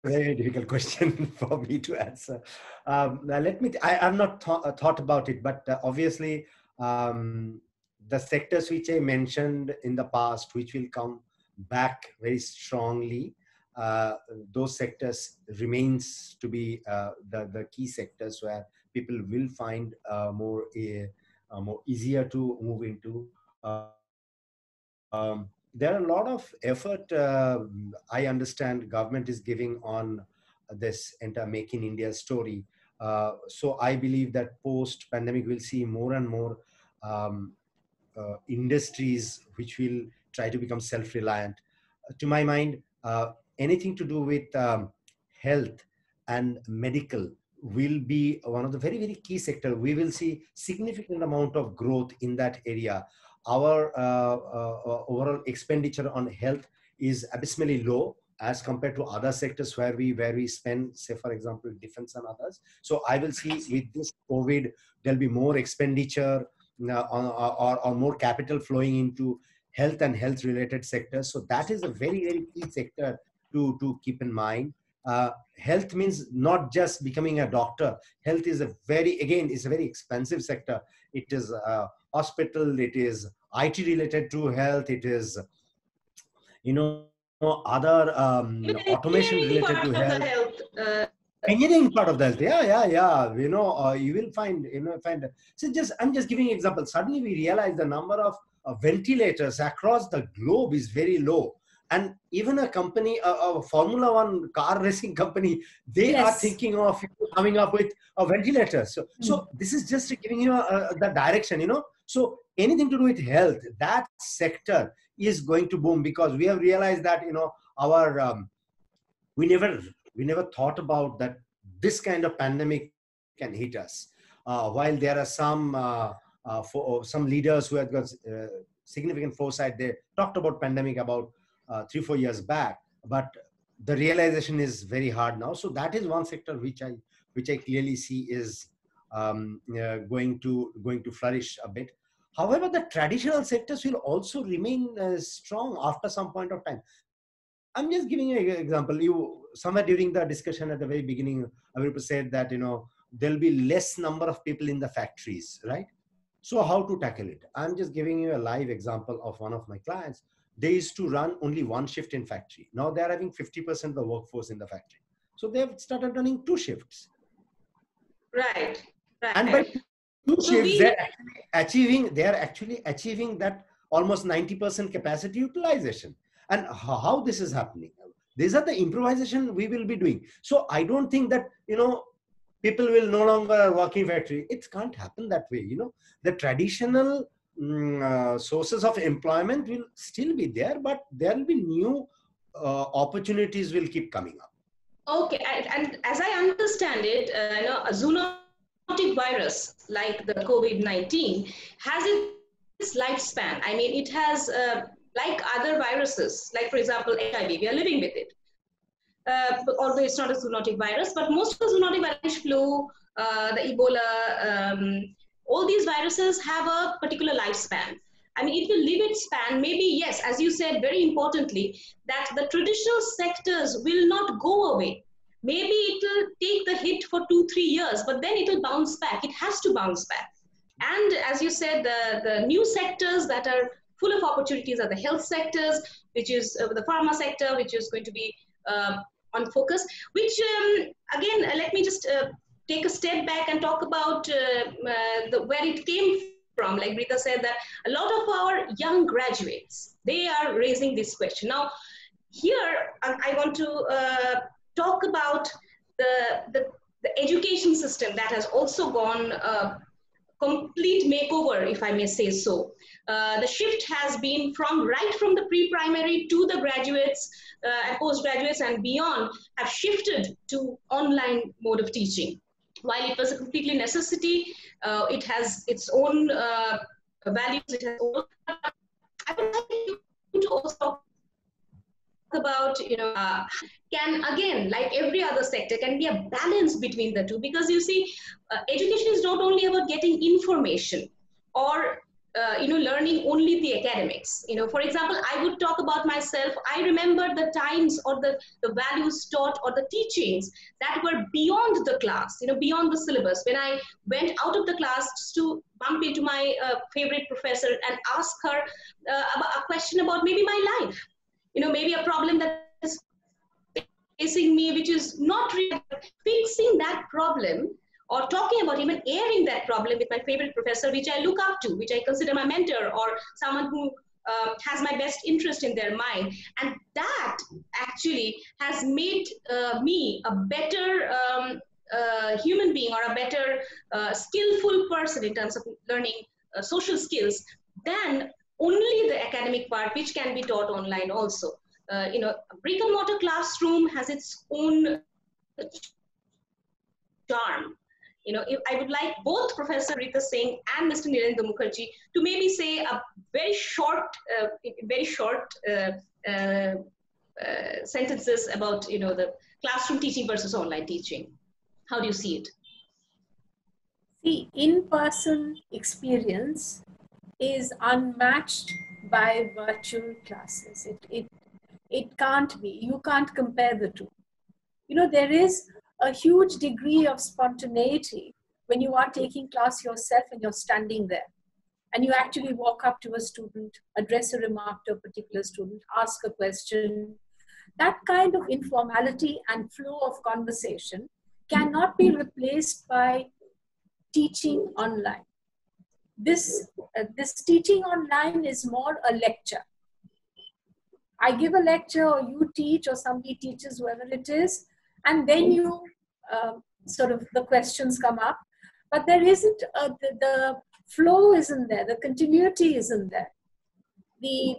very difficult <laughs> question for me to answer. Um, let me, I, have not th- uh, thought about it, but uh, obviously um, the sectors which I mentioned in the past, which will come back very strongly, uh, those sectors remains to be uh, the, the key sectors where people will find uh, more uh, more easier to move into. Uh, um, there are a lot of effort uh, I understand government is giving on this entire Make in India story. Uh, so I believe that post pandemic we'll see more and more um, uh, industries which will try to become self-reliant. to my mind, anything to do with um, health and medical will be one of the very very key sector we will see significant amount of growth in that area our uh, uh, uh, overall expenditure on health is abysmally low as compared to other sectors where we where we spend say for example defense and others so i will see with this covid there'll be more expenditure uh, or, or more capital flowing into health and health related sectors. So that is a very, very key sector to, to keep in mind. Uh, health means not just becoming a doctor. Health is a very, again, it's a very expensive sector. It is a hospital, it is IT related to health, it is, you know, other um, automation related to health. health uh, engineering part of that yeah yeah yeah you know uh, you will find you know find so just i'm just giving example suddenly we realize the number of uh, ventilators across the globe is very low and even a company a, a formula one car racing company they yes. are thinking of coming up with a ventilator so mm. so this is just giving you a, a, the direction you know so anything to do with health that sector is going to boom because we have realized that you know our um, we never we never thought about that this kind of pandemic can hit us. Uh, while there are some uh, uh, for, some leaders who have got uh, significant foresight, they talked about pandemic about uh, three four years back, but the realization is very hard now. So that is one sector which I which I clearly see is um, uh, going to going to flourish a bit. However, the traditional sectors will also remain strong after some point of time. I'm just giving you an example. You somewhere during the discussion at the very beginning, Avirupa said that you know there'll be less number of people in the factories, right? So how to tackle it? I'm just giving you a live example of one of my clients. They used to run only one shift in factory. Now they're having 50% of the workforce in the factory. So they've started running two shifts. Right. right. And by two so shifts, we... they're achieving they're actually achieving that almost 90% capacity utilization and how this is happening these are the improvisation we will be doing so i don't think that you know people will no longer work in factory it can't happen that way you know the traditional mm, uh, sources of employment will still be there but there will be new uh, opportunities will keep coming up okay and, as i understand it uh, you know a zoonotic virus like the covid-19 has its lifespan i mean it has like other viruses, like for example, HIV, we are living with it. Uh, although it's not a zoonotic virus, but most of the zoonotic virus, flu, uh, the Ebola, um, all these viruses have a particular lifespan. I mean, it will live its span. Maybe, yes, as you said, very importantly, that the traditional sectors will not go away. Maybe it will take the hit for two, three years, but then it will bounce back. It has to bounce back. And as you said, the, the new sectors that are full of opportunities are the health sectors, which is uh, the pharma sector, which is going to be uh, on focus. Which um, again, uh, let me just uh, take a step back and talk about uh, uh, the, where it came from. Like Brita said, that a lot of our young graduates they are raising this question. Now, here I want to talk about the, the the education system that has also gone complete makeover, if I may say so. Uh, the shift has been from right from the pre-primary to the graduates uh, and postgraduates and beyond have shifted to online mode of teaching. While it was a completely necessity, uh, it has its own uh, values. It has own, I would like you to also talk about you know uh, can again like every other sector can be a balance between the two because you see uh, education is not only about getting information or uh, you know learning only the academics. You know for example i would talk about myself. I remember the times or the, the values taught or the teachings that were beyond the class you know beyond the syllabus. When i went out of the class to bump into my uh, favorite professor and ask her uh, a question about maybe my life. You know maybe a problem that is facing me which is not really fixing that problem or talking about even airing that problem with my favorite professor which i look up to which i consider my mentor or someone who uh, has my best interest in their mind and that actually has made uh, me a better um, uh, human being or a better uh, skillful person in terms of learning uh, social skills than only the academic part, which can be taught online also. Uh, you know, brick and mortar classroom has its own charm. You know, if I would like both Professor Brita Singh and Mr. Nilendu Mukherjee to maybe say a very short, uh, very short uh, uh, uh, sentences about, you know, the classroom teaching versus online teaching. How do you see it? The in person experience is unmatched by virtual classes. It, it, it can't be. You can't compare the two. You know, there is a huge degree of spontaneity when you are taking class yourself and you're standing there and you actually walk up to a student, address a remark to a particular student, ask a question. That kind of informality and flow of conversation cannot be replaced by teaching online. This, uh, this teaching online is more a lecture. I give a lecture, or you teach, or somebody teaches, whoever it is, and then you uh, sort of the questions come up. But there isn't a, the, the flow isn't there, the continuity isn't there. The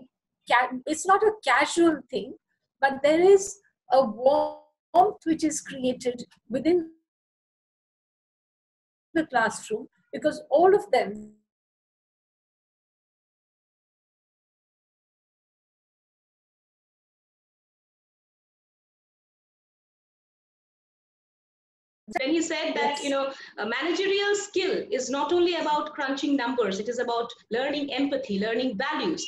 it's not a casual thing, but there is a warmth which is created within the classroom because all of them when he said that you know managerial skill is not only about crunching numbers it is about learning empathy learning values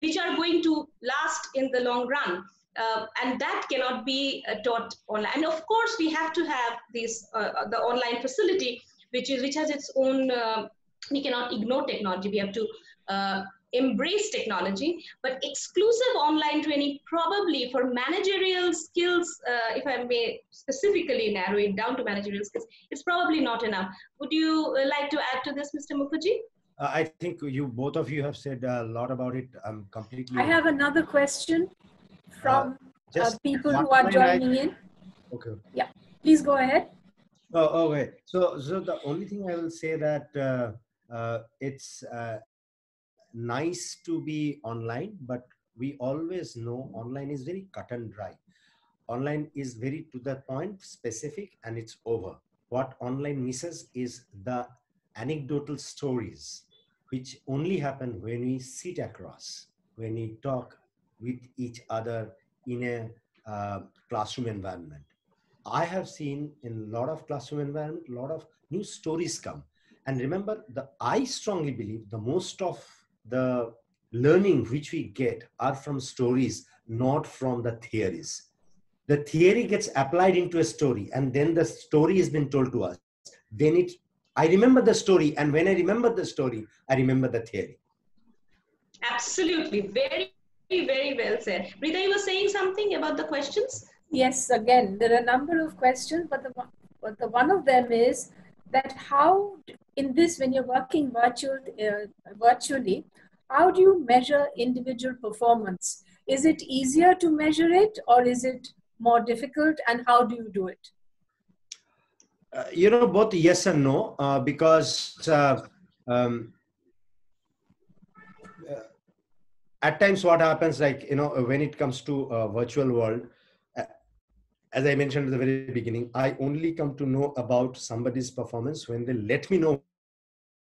which are going to last in the long run. Uh, and that cannot be uh, taught online. And of course we have to have this uh, uh the online facility which is which has its own uh, we cannot ignore technology. We have to uh, embrace technology, but exclusive online training probably for managerial skills, uh, if I may specifically narrow it down to managerial skills, it's probably not enough. Would you uh, like to add to this, Mr. Mukherjee? Uh, I think you both of you have said a lot about it. I'm completely. I have another question from uh, uh, people who are joining I... in. Okay. Yeah, please go ahead. Oh, okay. So, so the only thing I will say that uh, it's nice to be online, but we always know online is very cut and dry. Online is very to the point, specific, and it's over. What online misses is the anecdotal stories, which only happen when we sit across, when we talk with each other in a uh, classroom environment. I have seen in a lot of classroom environment, a lot of new stories come. And remember, the I strongly believe the most of the learning which we get are from stories, not from the theories. The theory gets applied into a story, and then the story has been told to us. Then it, I remember the story, and when I remember the story, I remember the theory. Absolutely, very, very well said. Brita, you were saying something about the questions. Yes, again, there are a number of questions, but the but the one of them is that how in this when you're working virtual uh, virtually how do you measure individual performance? Is it easier to measure it or is it more difficult and how do you do it? Uh, you know both yes and no uh, because uh, um, uh, at times what happens like you know when it comes to a virtual world as I mentioned at the very beginning, I only come to know about somebody's performance when they let me know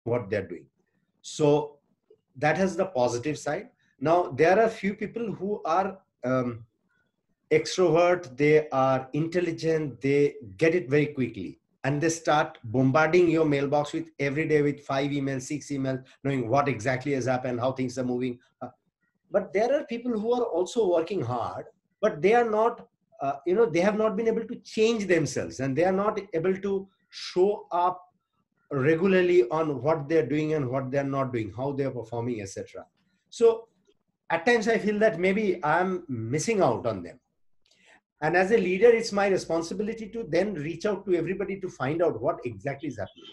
what they're doing. So that has the positive side. Now, there are few people who are um, extrovert, they are intelligent, they get it very quickly. And they start bombarding your mailbox with every day with five emails, six emails, knowing what exactly has happened, how things are moving. Uh, but there are people who are also working hard, but they are not uh, you know they have not been able to change themselves and they are not able to show up regularly on what they're doing and what they're not doing how they're performing etc so at times i feel that maybe i'm missing out on them. And as a leader it's my responsibility to then reach out to everybody to find out what exactly is happening.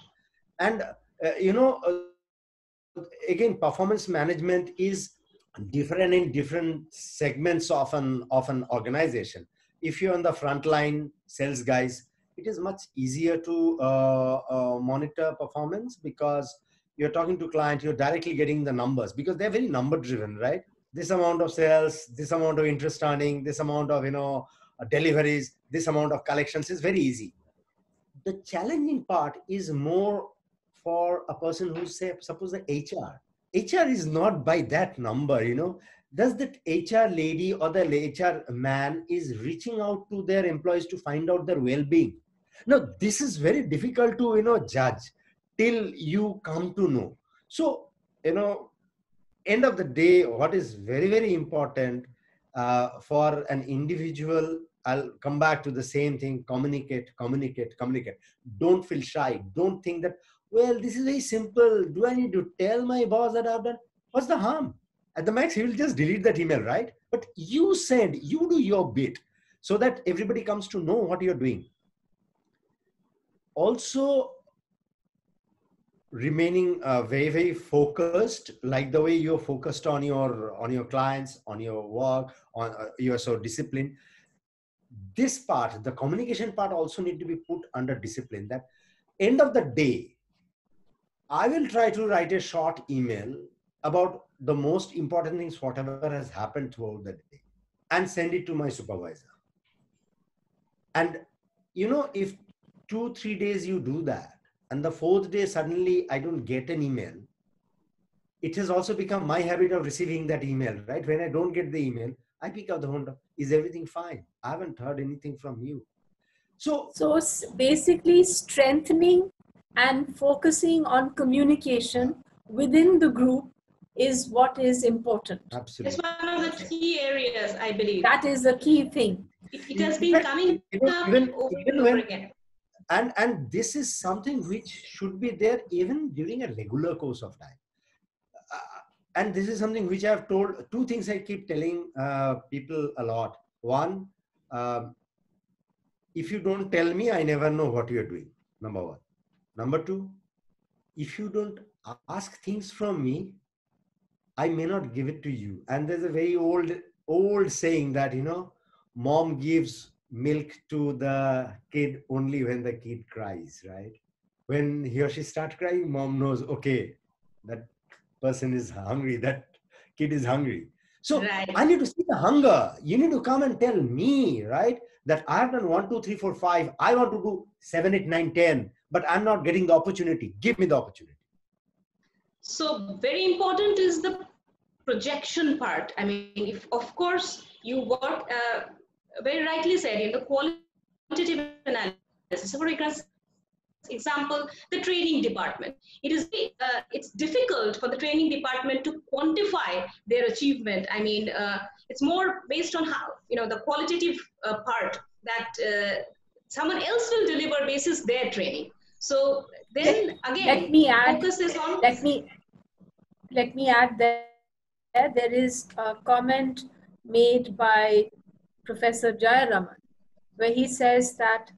And uh, you know uh, again performance management is different in different segments of an of an organization if you're on the front line sales guys it is much easier to uh, uh, monitor performance because you're talking to client you're directly getting the numbers because they're very number driven right? This amount of sales this amount of interest earning this amount of you know uh, deliveries this amount of collections is very easy. The challenging part is more for a person who say suppose the hr hr is not by that number you know does that HR lady or the HR man is reaching out to their employees to find out their well-being? Now, this is very difficult to you know judge till you come to know. So you know end of the day what is very very important uh, for an individual i'll come back to the same thing communicate communicate communicate. Don't feel shy. Don't think that well this is very simple. Do i need to tell my boss that i've done? What's the harm at the max he will just delete that email right? But you send you do your bit so that everybody comes to know what you're doing. Also remaining uh, very very focused like the way you're focused on your on your clients on your work on uh, you're so disciplined. This part the communication part also need to be put under discipline that end of the day i will try to write a short email about the most important things whatever has happened throughout the day and send it to my supervisor. And you know if two three days you do that and the fourth day suddenly i don't get an email it has also become my habit of receiving that email right? When i don't get the email i pick up the phone is everything fine? I haven't heard anything from you. So so basically strengthening and focusing on communication within the group is what is important. Absolutely. It's one of the key areas i believe. That is the key thing. It, it has been coming even, up even, over even and over when, again. And and this is something which should be there even during a regular course of time. Uh, and this is something which i've told two things i keep telling uh, people a lot. One uh, if you don't tell me i never know what you're doing number one. Number two if you don't ask things from me i may not give it to you and there's a very old old saying that you know mom gives milk to the kid only when the kid cries, right? When he or she starts crying, mom knows, okay, that person is hungry, that kid is hungry. So right. I need to see the hunger. You need to come and tell me, right? That I have done one, two, three, four, five. I want to do seven, eight, nine, ten, but I'm not getting the opportunity. Give me the opportunity. So very important is the projection part. I mean, if of course you work uh, very rightly said in the qualitative analysis. For example, the training department. It is uh, it's difficult for the training department to quantify their achievement. I mean, uh, it's more based on how you know the qualitative uh, part that uh, someone else will deliver basis their training. So then again, let me add. Focus is on. Let me let me add that there is a comment made by Professor Jayaraman, where he says that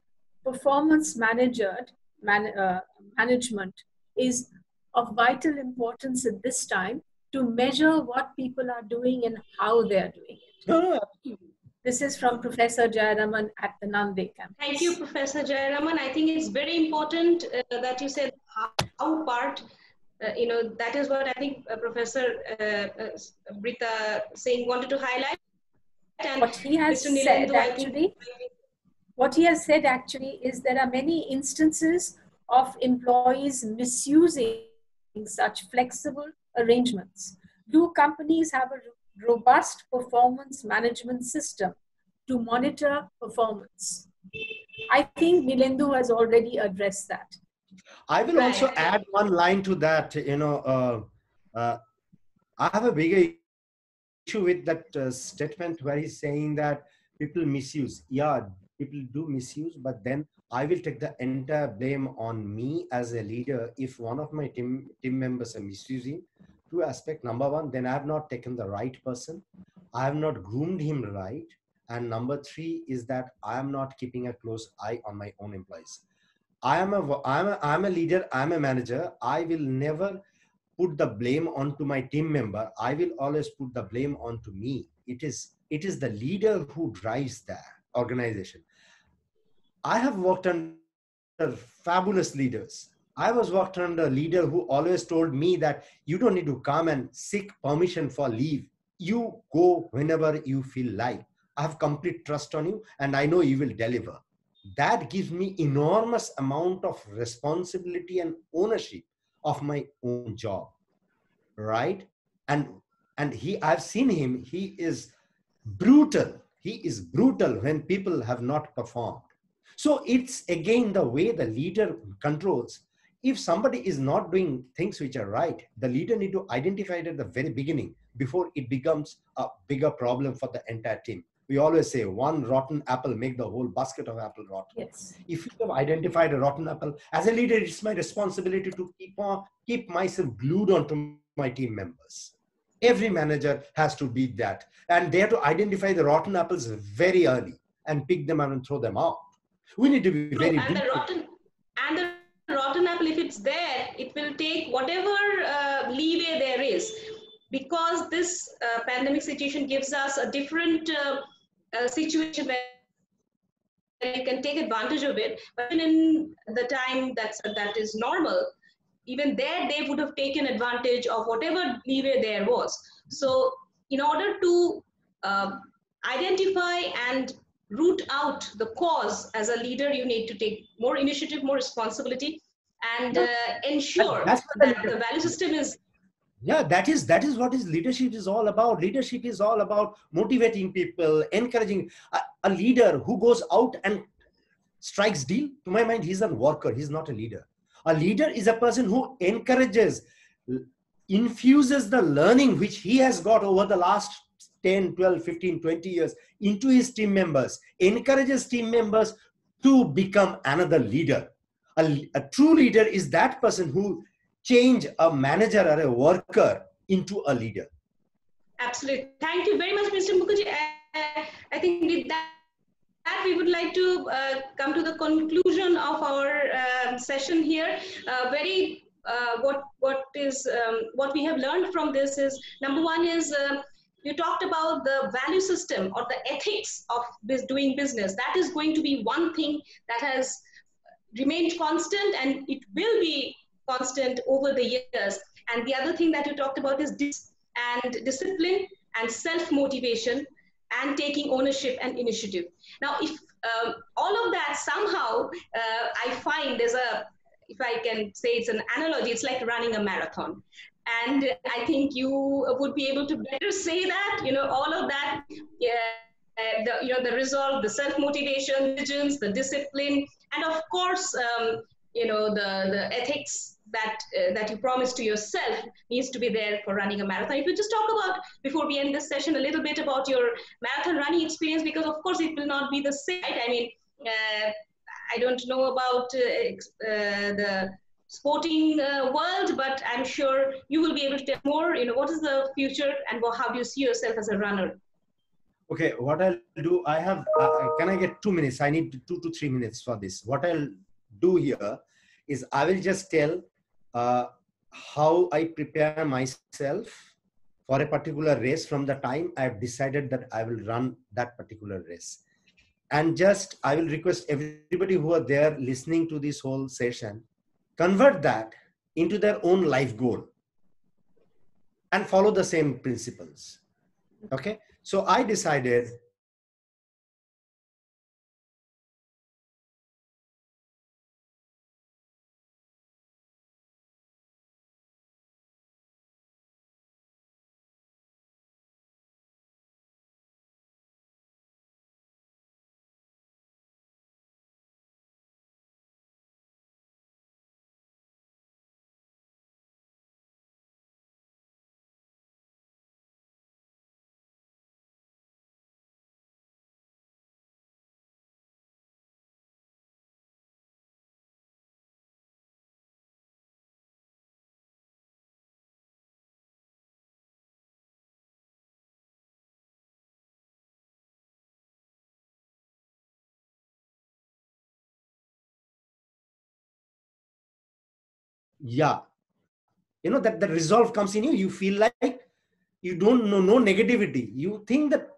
performance manager, man, uh, management is of vital importance at this time to measure what people are doing and how they are doing it. This is from Professor Jayaraman at the Nande campus. Thank you, Professor Jayaraman. I think it's very important uh, that you said how, part uh, you know that is what I think uh, Professor uh, uh Brita Singh wanted to highlight what he has said actually, what he has said actually is there are many instances of employees misusing such flexible arrangements. Do companies have a robust performance management system to monitor performance? I think Nilendu has already addressed that. I will also add one line to that. You know, uh, uh, I have a bigger issue with that uh, statement where he's saying that people misuse. Yeah, people do misuse, but then I will take the entire blame on me as a leader if one of my team team members are misusing. Two aspect. Number one, then I have not taken the right person. I have not groomed him right. And number three is that I am not keeping a close eye on my own employees. I am a I'm a I'm a leader. I'm a manager. I will never put the blame onto my team member i will always put the blame onto me it is it is the leader who drives the organization i have worked under fabulous leaders i was worked under a leader who always told me that you don't need to come and seek permission for leave. You go whenever you feel like. I have complete trust on you and i know you will deliver. That gives me enormous amount of responsibility and ownership of my own job right? And and he i've seen him. He is brutal. He is brutal when people have not performed. So it's again the way the leader controls. If somebody is not doing things which are right, the leader need to identify it at the very beginning before it becomes a bigger problem for the entire team. We always say one rotten apple make the whole basket of apple rotten. Yes. If you have identified a rotten apple, as a leader, it's my responsibility to keep on keep myself glued onto my team members. Every manager has to be that. And they have to identify the rotten apples very early and pick them up and throw them out. We need to be very and the rotten whatever uh, leeway there is because this uh, pandemic situation gives us a different uh, uh, situation where you can take advantage of it. But in the time that's that is normal, even there they would have taken advantage of whatever leeway there was. So in order to uh, identify and root out the cause as a leader, you need to take more initiative, more responsibility, and uh, ensure that the value system is yeah that is that is what is leadership is all about. Leadership is all about motivating people encouraging a, a, leader who goes out and strikes deal. To my mind he's a worker he's not a leader. A leader is a person who encourages infuses the learning which he has got over the last 10 12 15 20 years into his team members encourages team members to become another leader a, a true leader is that person who change a manager or a worker into a leader. Absolutely. Thank you very much, Mr. Mukherjee. I, I think with that, that, we would like to uh, come to the conclusion of our uh, session here. Uh, very uh, what what is um, what we have learned from this is number one is uh, you talked about the value system or the ethics of doing business. That is going to be one thing that has remained constant and it will be constant over the years. And the other thing that you talked about is dis- and discipline and self motivation and taking ownership and initiative. Now, if um, all of that somehow uh, I find there's a, if I can say it's an analogy, it's like running a marathon. And I think you would be able to better say that, you know, all of that, yeah, uh, the, you know, the resolve, the self motivation, the discipline, and of course, um, you know, the, the ethics that uh, that you promise to yourself needs to be there for running a marathon. If you just talk about before we end this session a little bit about your marathon running experience, because of course it will not be the same. I mean, uh, I don't know about uh, uh the sporting uh, world, but I'm sure you will be able to tell more. You know, what is the future, and how do you see yourself as a runner? Okay, what I'll do, I have. Uh, can I get two minutes? I need two to three minutes for this. What I'll do here is I will just tell uh, how I prepare myself for a particular race from the time I've decided that I will run that particular race. And just, I will request everybody who are there listening to this whole session, convert that into their own life goal and follow the same principles. Okay. So I decided yeah. You know that the resolve comes in you. You feel like you don't know no negativity. You think that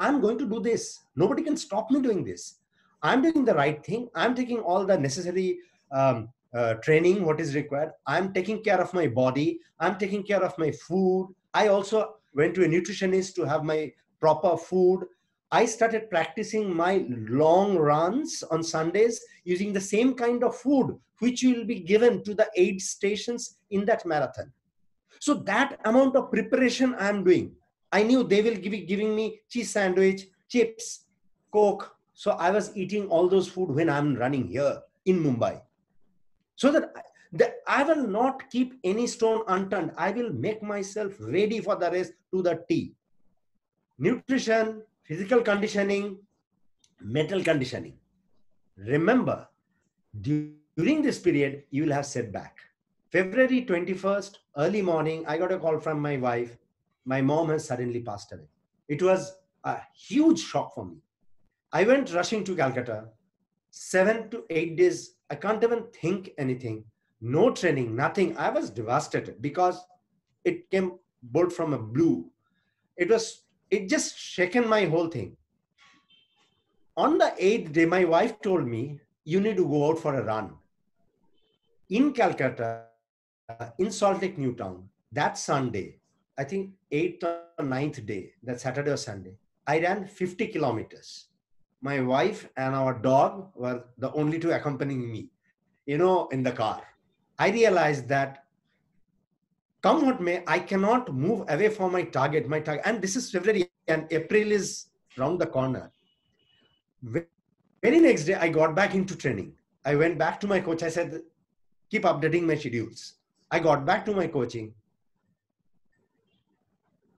i'm going to do this. Nobody can stop me doing this. I'm doing the right thing. I'm taking all the necessary um, uh, training what is required. I'm taking care of my body. I'm taking care of my food. I also went to a nutritionist to have my proper food. I started practicing my long runs on Sundays using the same kind of food which will be given to the aid stations in that marathon. So that amount of preparation I'm doing, I knew they will be giving me cheese sandwich, chips, coke, So I was eating all those food when I'm running here in Mumbai. So that, that I will not keep any stone unturned. I will make myself ready for the race to the T. Nutrition, physical conditioning, mental conditioning. Remember, this period, you will have setback. February 21st, early morning, I got a call from my wife. My mom has suddenly passed away. It was a huge shock for me. I went rushing to Calcutta. Seven to eight days, I can't even think anything. No training, nothing. I was devastated because it came bolt from a blue. It was, it just shaken my whole thing. On the eighth day, my wife told me, you need to go out for a run. In Calcutta, in Salt Lake Newtown, that Sunday, I think eighth or ninth day, that Saturday or Sunday, I ran 50 kilometers. My wife and our dog were the only two accompanying me, you know, in the car. I realized that come what may, I cannot move away from my target, my target. And this is February and April is round the corner. Very next day, I got back into training. I went back to my coach. I said, keep updating my schedules. I got back to my coaching.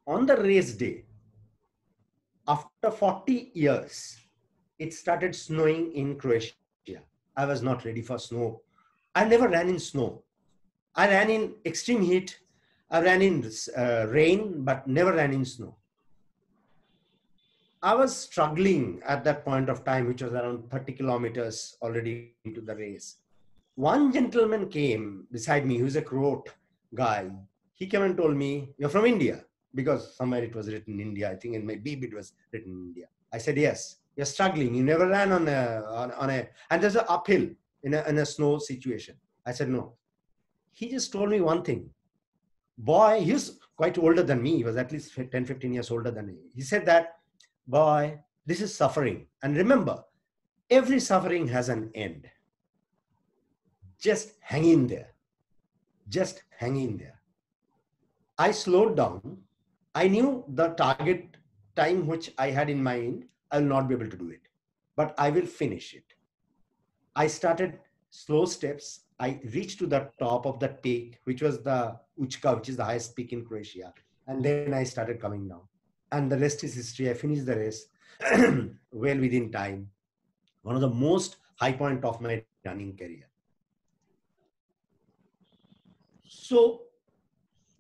On the race day, after 40 years, it started snowing in Croatia. I was not ready for snow. I never ran in snow. I ran in extreme heat. I ran in uh, rain, but never ran in snow. I was struggling at that point of time, which was around 30 kilometers already into the race. One gentleman came beside me, who's a Croat guy. He came and told me, You're from India because somewhere it was written India. I think in my BB it was written India. I said, yes, you're struggling. You never ran on a, on, on a, and there's an uphill in a, in a snow situation. I said, no. He just told me one thing. Boy, he's quite older than me. He was at least 10, 15 years older than me. He said that, boy, this is suffering. And remember, every suffering has an end. Just hang in there. Just hang in there. I slowed down I knew the target time which I had in mind, I will not be able to do it, but I will finish it. I started slow steps. I reached to the top of the peak, which was the Uchka, which is the highest peak in Croatia. And then I started coming down. And the rest is history. I finished the race <clears throat> well within time. One of the most high point of my running career. So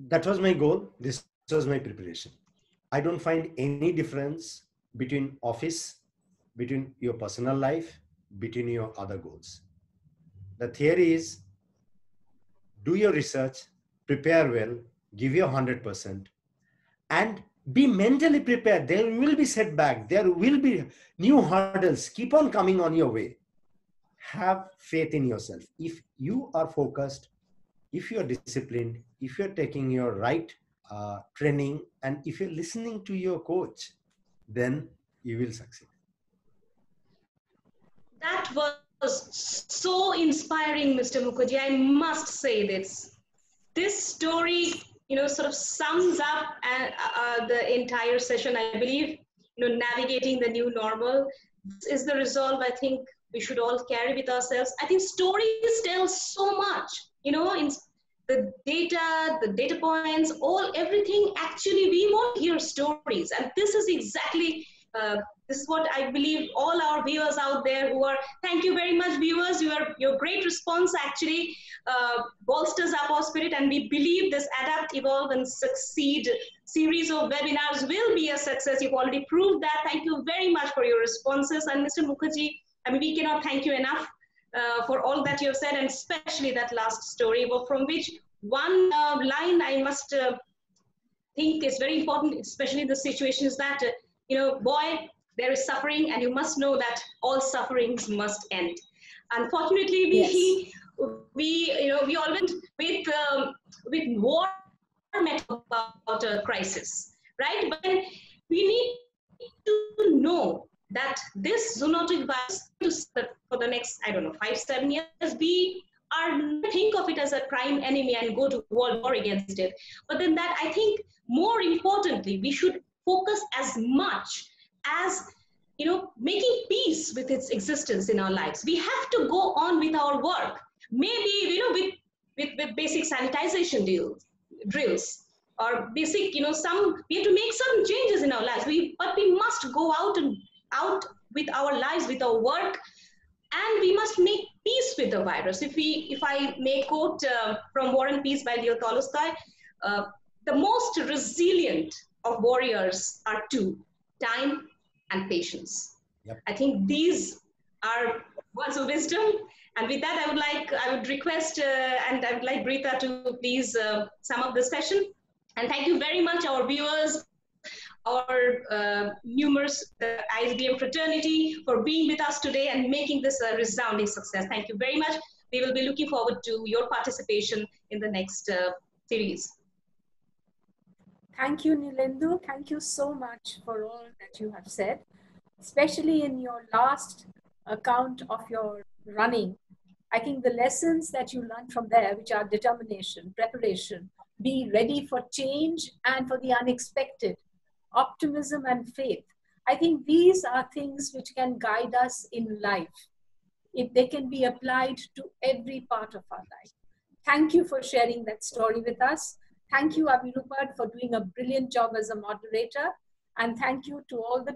that was my goal. This was my preparation. I don't find any difference between office, between your personal life, between your other goals. The theory is do your research, prepare well, give your 100%, and be mentally prepared. There will be setback, there will be new hurdles. Keep on coming on your way. Have faith in yourself. If you are focused, if you are disciplined, if you're taking your right uh, training and if you're listening to your coach then you will succeed. That was so inspiring mr mukherjee. I must say this. This story you know sort of sums up uh, uh, the entire session i believe you know navigating the new normal. This is the resolve i think we should all carry with ourselves. I think stories tell so much you know the data, the data points, all everything. Actually, we want to hear stories, and this is exactly uh, this is what I believe all our viewers out there who are. Thank you very much, viewers. Your your great response actually uh, bolsters up our spirit, and we believe this adapt, evolve, and succeed series of webinars will be a success. You've already proved that. Thank you very much for your responses, and Mr. Mukherjee. I mean, we cannot thank you enough for all that you have said, and especially that last story, from which one uh, line I must uh, think is very important, especially in the situation is that, uh, you know, boy, there is suffering, and you must know that all sufferings must end. Unfortunately, we yes. we you know we all went with um, with war about a crisis, right? But we need to know that this zoonotic virus for the next, I don't know, five, seven years, we are think of it as a prime enemy and go to world war against it. But then that, I think, more importantly, we should focus as much as you know, making peace with its existence in our lives. We have to go on with our work. Maybe, you know, with, with, with basic sanitization deals, drills or basic, you know, some, we have to make some changes in our lives. We, but we must go out and out with our lives, with our work, and we must make peace with the virus. If we, if I may quote uh, from War and Peace by Leo Tolstoy, uh, the most resilient of warriors are two, time and patience. Yep. I think these are words of wisdom. And with that, I would like, I would request, uh, and I would like Brita to please uh, sum up the session. And thank you very much, our viewers, our uh, numerous the ISB&M fraternity for being with us today and making this a resounding success. Thank you very much. We will be looking forward to your participation in the next uh, series. Thank you, Nilendu. Thank you so much for all that you have said, especially in your last account of your running. I think the lessons that you learned from there, which are determination, preparation, be ready for change and for the unexpected, optimism and faith. I think these are things which can guide us in life if they can be applied to every part of our life. Thank you for sharing that story with us. Thank you, Abhirupad, for doing a brilliant job as a moderator. And thank you to all the